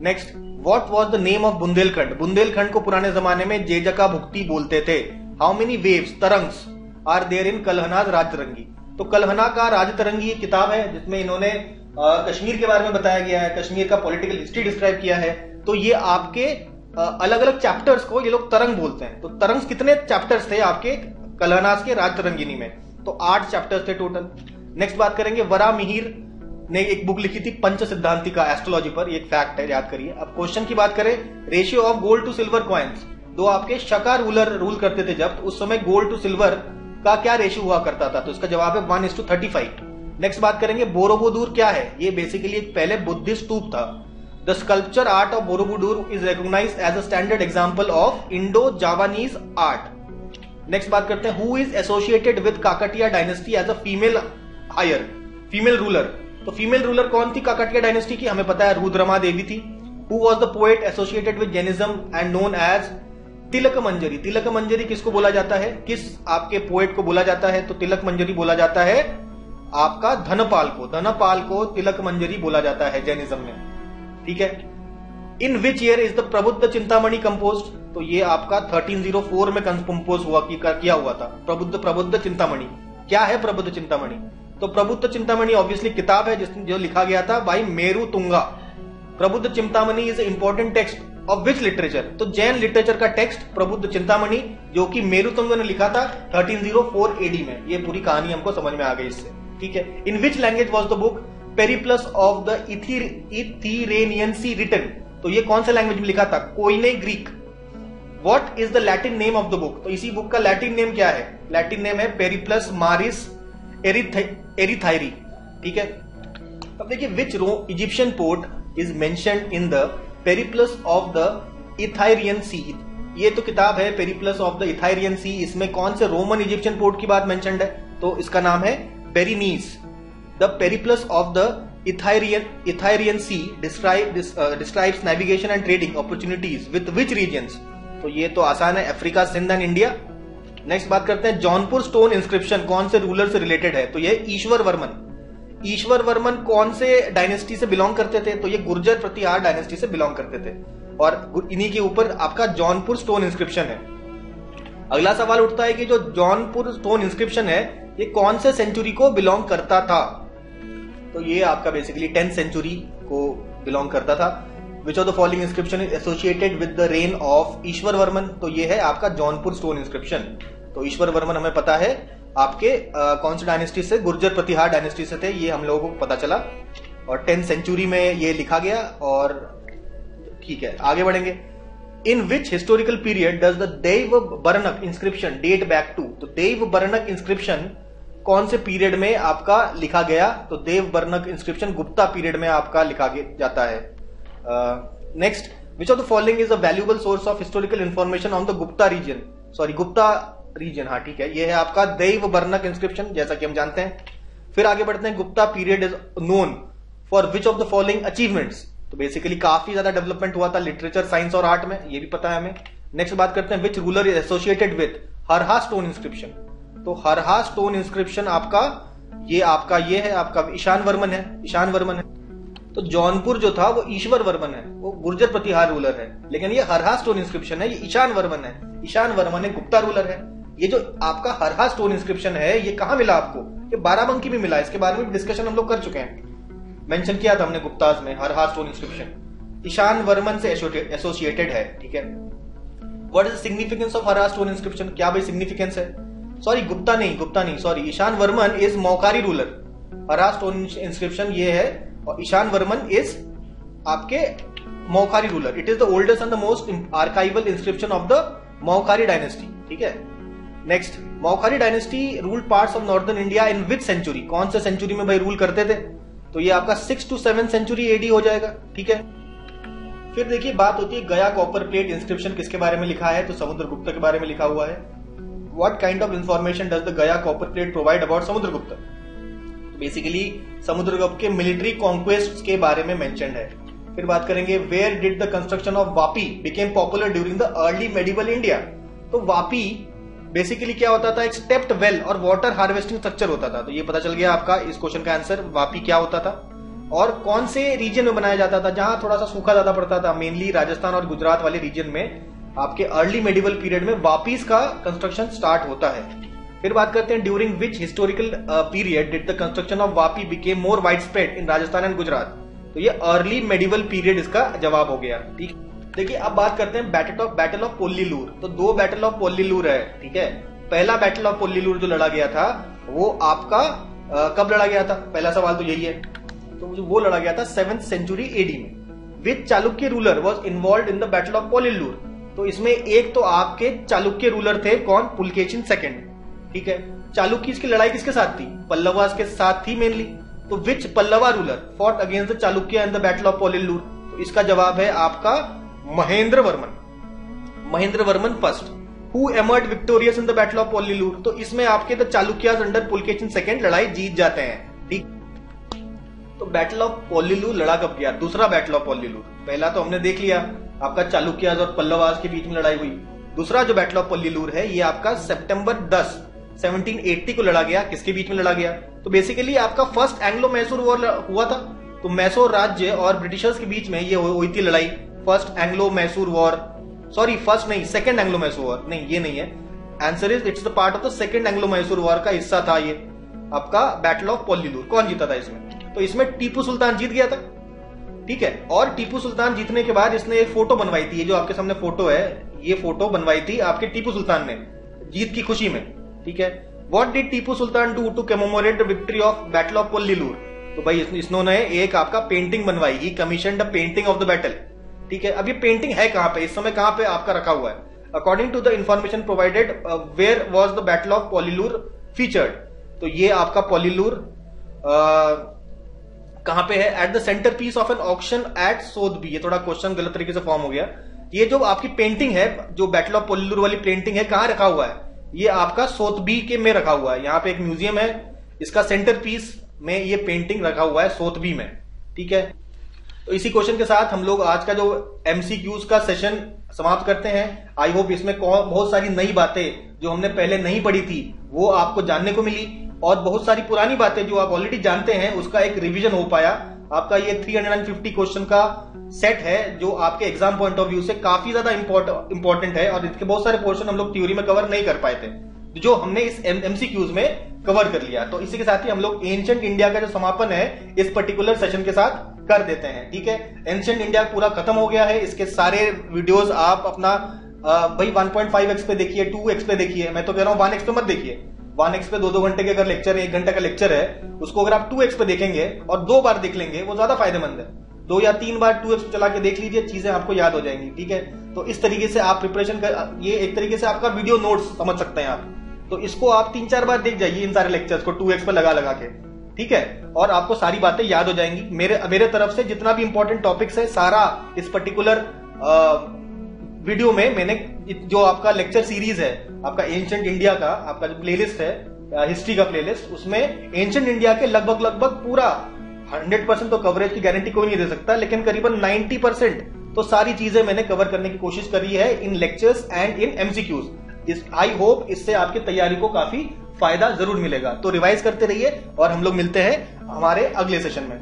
A: next what was the name of Bundelkhand Bundelkhand को पुराने जमाने में जेजका भुक्ति बोलते थे. How many waves तरंग्स are there in Kalhana's Rajatarangini तो कलहना का राजतरंगी किताब है, जिसमें इन्होंने कश्मीर के बारे में बताया गया है. कश्मीर का पॉलिटिकल हिस्ट्री डिस्क्राइब किया है. तो ये आपके अलग अलग चैप्टर्स को ये लोग तरंग बोलते हैं। तो तरंग कितने चैप्टर्स थे आपके कलहनाज के राज तरंगिनी में? तो आठ चैप्टर्स थे टोटल नेक्स्ट बात करेंगे, वरा मिहिर ने एक बुक लिखी थी पंच सिद्धांति का एस्ट्रोलॉजी पर। एक फैक्ट है, याद करिए। अब क्वेश्चन की बात करें ratio of gold to silver coins दो आपके शका रूलर रूल करते थे जब तो उस समय गोल्ड टू सिल्वर का क्या रेशियो हुआ करता था? तो इसका जवाब है one is to thirty five next बात करेंगे, बोरोबोदूर क्या है? ये बेसिकली एक पहले बुद्धिस्ट था। Sculpture art of Borobudur is recognise as a standard example of Indo Javanese art next बात करते हैं who is associated with Kakatiya dynasty as a female higher female ruler तो फीमेल रूलर कौन थी Kakatiya dynasty की? हमें पता है, रुद्रमा देवी थी। Who was the poet associated with Jainism and known as Tilak Manjari? Tilak Manjari किसको बोला जाता है? किस आपके पोएट को बोला जाता है? तो तिलक मंजरी बोला जाता है आपका धनपाल को। धनपाल को तिलक मंजरी बोला जाता है जैनिज्म में। ठीक है? In which year is the Prabuddha Chintamani compose तो ये आपका 1304 में कंपोज हुआ कि, किया हुआ था। प्रबुद्ध प्रबुद्ध चिंतामणि। क्या है प्रबुद्ध चिंतामणि? तो प्रबुद्ध चिंतामणि ऑब्वियसली किताब है जिसमें जो लिखा गया था by Merutunga Prabuddha Chintamani is important text of which literature तो जैन लिटरेचर का टेक्स्ट प्रबुद्ध चिंतामणि जो कि मेरुतुंग ने लिखा था 1304 एडी में। ये पूरी कहानी हमको समझ में आ गई इससे। ठीक है? In which language was the book Periplus of the Erythraean sea written तो ये कौन सा लैंग्वेज में लिखा था? Koine Greek what is the Latin name of the book तो इसी बुक का लैटिन नेम क्या है? लैटिन नेम है पेरीप्लस मारिस एरिथायरी ठीक है? अब देखिए which row Egyptian port is mention in the Periplus of the Erythraean Sea ये तो किताब है Periplus of the Erythraean Sea इसमें कौन से रोमन इजिप्शियन पोर्ट की बात मेंशनड है? तो इसका नाम है Berenice the Periplus of the Erythraean Erythraean sea describes navigation and trading opportunities with which regions तो ये तो आसान है Africa Sindh and India next बात करते हैं जौनपुर स्टोन इंस्क्रिप्शन कौन से रूलर से रिलेटेड है? तो ये ईश्वर वर्मन ईश्वर वर्मन कौन से डायनेस्टी से बिलोंग करते थे? तो ये गुर्जर प्रतिहार डायनेस्टी से बिलोंग करते थे. और इन्हीं के ऊपर आपका जौनपुर स्टोन इंस्क्रिप्शन है. अगला सवाल उठता है कि जो जौनपुर स्टोन इंस्क्रिप्शन है, ये कौन से सेंचुरी को बिलोंग करता था? तो ये आपका बेसिकली टेंथ सेंचुरी को बिलोंग करता था which of the following inscription is associated with the reign of Ishwar Varman तो ये है आपका जौनपुर स्टोन इंस्क्रिप्शन तो ईश्वर वर्मन हमें पता है आपके आ, कौन सी डायनेस्टी से? गुर्जर प्रतिहार डायनेस्टी से थे ये हम लोगों को पता चला। और टेंथ सेंचुरी में ये लिखा गया और ठीक है आगे बढ़ेंगे। In which historical period does the Deo Baranark inscription date back to तो देव बर्नक इंस्क्रिप्शन कौन से पीरियड में आपका लिखा गया तो देव बर्नक इंस्क्रिप्शन गुप्ता पीरियड में आपका लिखा जाता है। Next which of the following is a valuable source of historical information on the Gupta region sorry Gupta region हाँ ठीक है। ये है आपका दैव बर्नक इंस्क्रिप्शन जैसा कि हम जानते हैं। फिर आगे बढ़ते हैं। Gupta period is known for which of the following achievements तो बेसिकली काफ़ी ज़्यादा डेवलपमेंट हुआ था लिटरेचर साइंस और आर्ट में, ये भी पता है हमें। नेक्स्ट बात करते हैं which ruler is associated with Haraha stone inscription तो हरहा स्टोन इंस्क्रिप्शन आपका, ये आपका ये है, आपका ईशान वर्मन है, ईशान वर्मन है। तो जौनपुर जो था, वो ईश्वर वर्मन है, वो गुर्जर प्रतिहार रूलर है। लेकिन ये हरहा स्टोन इंस्क्रिप्शन है, ये ईशान वर्मन है। ईशान वर्मन है गुप्ता रूलर है। ये जो आपका हरहा स्टोन इंस्क्रिप्शन है, ये कहा मिला आपको? ये बाराबंकी में मिला, इसके बारे में डिस्कशन हम लोग कर चुके हैं। मेंशन किया था हमने गुप्ताज में हरहा स्टोन इंस्क्रिप्शन ईशान वर्मन से एसोसिएटेड है, ठीक है? What is significance of Haraha stone inscription क्या भाई सिग्निफिकेंस है? सॉरी गुप्ता नहीं गुप्ता नहीं sorry Ishan Varman is Maukhari ruler Haraha stone inscription ये है, और ईशान वर्मन इज़ आपके Maukhari ruler it is the oldest and the most archival inscription of the Maukhari dynasty ठीक है? Next Maukhari dynasty rule parts of northern India in with century कौन से century में भाई रूल करते थे? तो ये आपका six to seven century AD हो जाएगा, ठीक है? फिर देखिए, बात होती है गया कॉपर प्लेट इंस्क्रिप्शन किसके बारे में लिखा है? तो समुद्रगुप्त के बारे में लिखा हुआ है। What kind of information does the Gaya copper plate provide about Samudragupta basically Samudragupta के मिलिट्री कॉन्क्वेस्ट के बारे में मेंशन है। फिर बात करेंगे where did the construction of vapi became popular during the early medieval India तो वापी बेसिकली क्या होता था? एक स्टेप्ड वेल और वाटर हार्वेस्टिंग स्ट्रक्चर होता था। तो ये पता चल गया आपका इस क्वेश्चन का आंसर वापी क्या होता था? और कौन से रीजन में बनाया जाता था? जहाँ थोड़ा सा सूखा ज़्यादा पड़ता था मेनली राजस्थान और गुजरात वाले रीजन में। आपके अर्ली मेडिवल पीरियड में वापिस का कंस्ट्रक्शन स्टार्ट होता है। फिर बात करते हैं during which historical period did the construction of vapi became more widespread in Rajasthan and Gujarat तो ये अर्ली मेडिवल पीरियड इसका जवाब हो गया ठीक देखिए अब बात करते हैं battle of battle of Pollilur तो दो बैटल ऑफ़ पोल्लीलूर है ठीक है? पहला बैटल ऑफ़ पोल्लीलूर जो लड़ा गया था वो आपका आ, कब लड़ा गया था? पहला सवाल तो यही है। तो वो लड़ा गया था सेवेंथ सेंचुरी एडी में। Which Chalukya ruler was involve in the battle of Pollilur तो इसमें एक तो आपके चालुक्य रूलर थे कौन? पुलकेचिन सेकंड ठीक है? चालुक्य इसकी लड़ाई किसके साथ थी? पल्लवास के साथ थी मेनली तो which Pallava ruler fought against the Chalukya and the battle of Pollilur तो इसका जवाब है आपका Mahendra Varman. Mahendra Varman first who emerged victorious in the battle of Pollilur तो इसमें आपके the Chalukyas under Pulakeshin second लड़ाई जीत जाते हैं। ठीक? तो बैटल ऑफ़ पोलिलूर लड़ा कब गया? दूसरा बैटल ऑफ़ पोलिलूर पहला तो हमने देख लिया। आपका चालुक्यास और पल्लवास के बीच में लड़ाई हुई। दूसरा जो बैटल ऑफ़ पोलिलूर है, ये आपका सितंबर 10 1780 को लड़ा गया। किसके बीच में लड़ा गया? तो बेसिकली आपका फ़र्स्ट एंग्लो मैसूर वॉर हुआ था। तो मैसूर राज्य और ब्रिटिशर्स के बीच में ये हुई थी लड़ाई। First Anglo Mysore war sorry first नहीं सेकंड एंग्लो मैसूर वॉर नहीं, ये नहीं है। Answer is it's the part of the second Anglo Mysore war का हिस्सा था ये। आपका बैटल ऑफ़ पोलिलूर कौन जीता था इसमें? तो इसमें टीपू सुल्तान जीत गया था। ठीक है? और टीपू सुल्तान जीतने के बाद इसने एक फ़ोटो बनवाई थी, ये जो आपके सामने फ़ोटो है, ये फ़ोटो बनवाई थी आपके टीपू सुल्तान ने, जीत की खुशी में, ठीक है? What did Tipu Sultan do to commemorate the victory of battle of Pollilur तो भाई इसने एक आपका पेंटिंग बनवाई he commission the painting of the battle ठीक है? अब ये पेंटिंग है कहाँ पे? इस समय कहाँ पे आपका रखा हुआ है? According to the information provided where was the battle of Pollilur featured तो ये आपका पॉलीलूर कहाँ पे है? At the centrepiece of an auction at Sotheby's ये थोड़ा क्वेश्चन गलत तरीके से फॉर्म हो गया। ये जो आपकी पेंटिंग है, जो बैटल ऑफ़ पोलिलूर वाली पेंटिंग है, कहाँ रखा हुआ है? ये आपका सोतबी के में रखा हुआ है। यहाँ पे एक म्यूज़ियम है। इसका सेंटर पीस में ये पेंटिंग रखा हुआ है सोतबी में। ठीक है? तो इसी क्वेश्चन के साथ हम लोग आज का जो एमसीक्यूज का सेशन समाप्त करते हैं। आई होप इसमें बहुत सारी नई बातें जो हमने पहले नहीं पढ़ी थी, वो आपको जानने को मिली। और बहुत सारी पुरानी बातें जो आप ऑलरेडी जानते हैं, उसका एक रिविजन हो पाया। आपका ये 350 क्वेश्चन का सेट है, जो आपके एग्ज़ाम पॉइंट ऑफ़ व्यू से काफ़ी ज़्यादा इंपॉर्टेंट है और इसके बहुत सारे पोर्शन हम लोग थ्योरी में कवर नहीं कर पाए थे, जो हमने इस एमसीक्यूज में कवर कर लिया। तो इसी के साथ ही हम लोग एंशंट इंडिया का जो समापन है, इस पर्टिकुलर सेशन के साथ कर देते हैं, ठीक है? एंशंट इंडिया पूरा खत्म हो गया है, इसके सारे वीडियोस आप अपना भाई 1.5x पे देखिए 2x पे देखिए, मैं तो कह रहा हूँ 1x पे मत देखिए। 1x पे दो दो घंटे के अगर लेक्चर है एक घंटे का लेक्चर है, उसको अगर आप टू एक्स पे देखेंगे और दो बार देख लेंगे, वो ज़्यादा फ़ायदेमंद है। दो या तीन बार टू एक्स चला के देख लीजिए, चीज़ें आपको याद हो जाएँगी, ठीक है? तो इस तरीके से आप प्रिपरेशन कर, ये एक तरीके से आपका वीडियो नोट्स समझ सकते हैं आप। तो इसको आप तीन चार बार देख जाइए इन सारे लेक्चर्स को टू एक्स पे लगा लगा के, ठीक है? और आपको सारी बातें याद हो जाएँगी। मेरे मेरे तरफ़ से जितना भी इंपॉर्टेंट टॉपिक्स है, सारा इस पर्टिकुलर वीडियो में मैंने जो आपका लेक्चर सीरीज़ है आपका एंशंट इंडिया का, आपका जो प्लेलिस्ट है हिस्ट्री का प्लेलिस्ट उसमें एंशंट इंडिया के लगभग लगभग पूरा हंड्रेड परसेंट तो कवरेज की गारंटी कोई नहीं दे सकता, लेकिन करीबन नाइन्टी परसेंट तो सारी चीज़ें मैंने कवर करने की कोशिश करी है in lectures and in MCQs इस आई होप इससे आपकी तैयारी को काफ़ी फ़ायदा ज़रूर मिलेगा। तो रिवाइज करते रहिए और हम लोग मिलते हैं हमारे अगले सेशन में।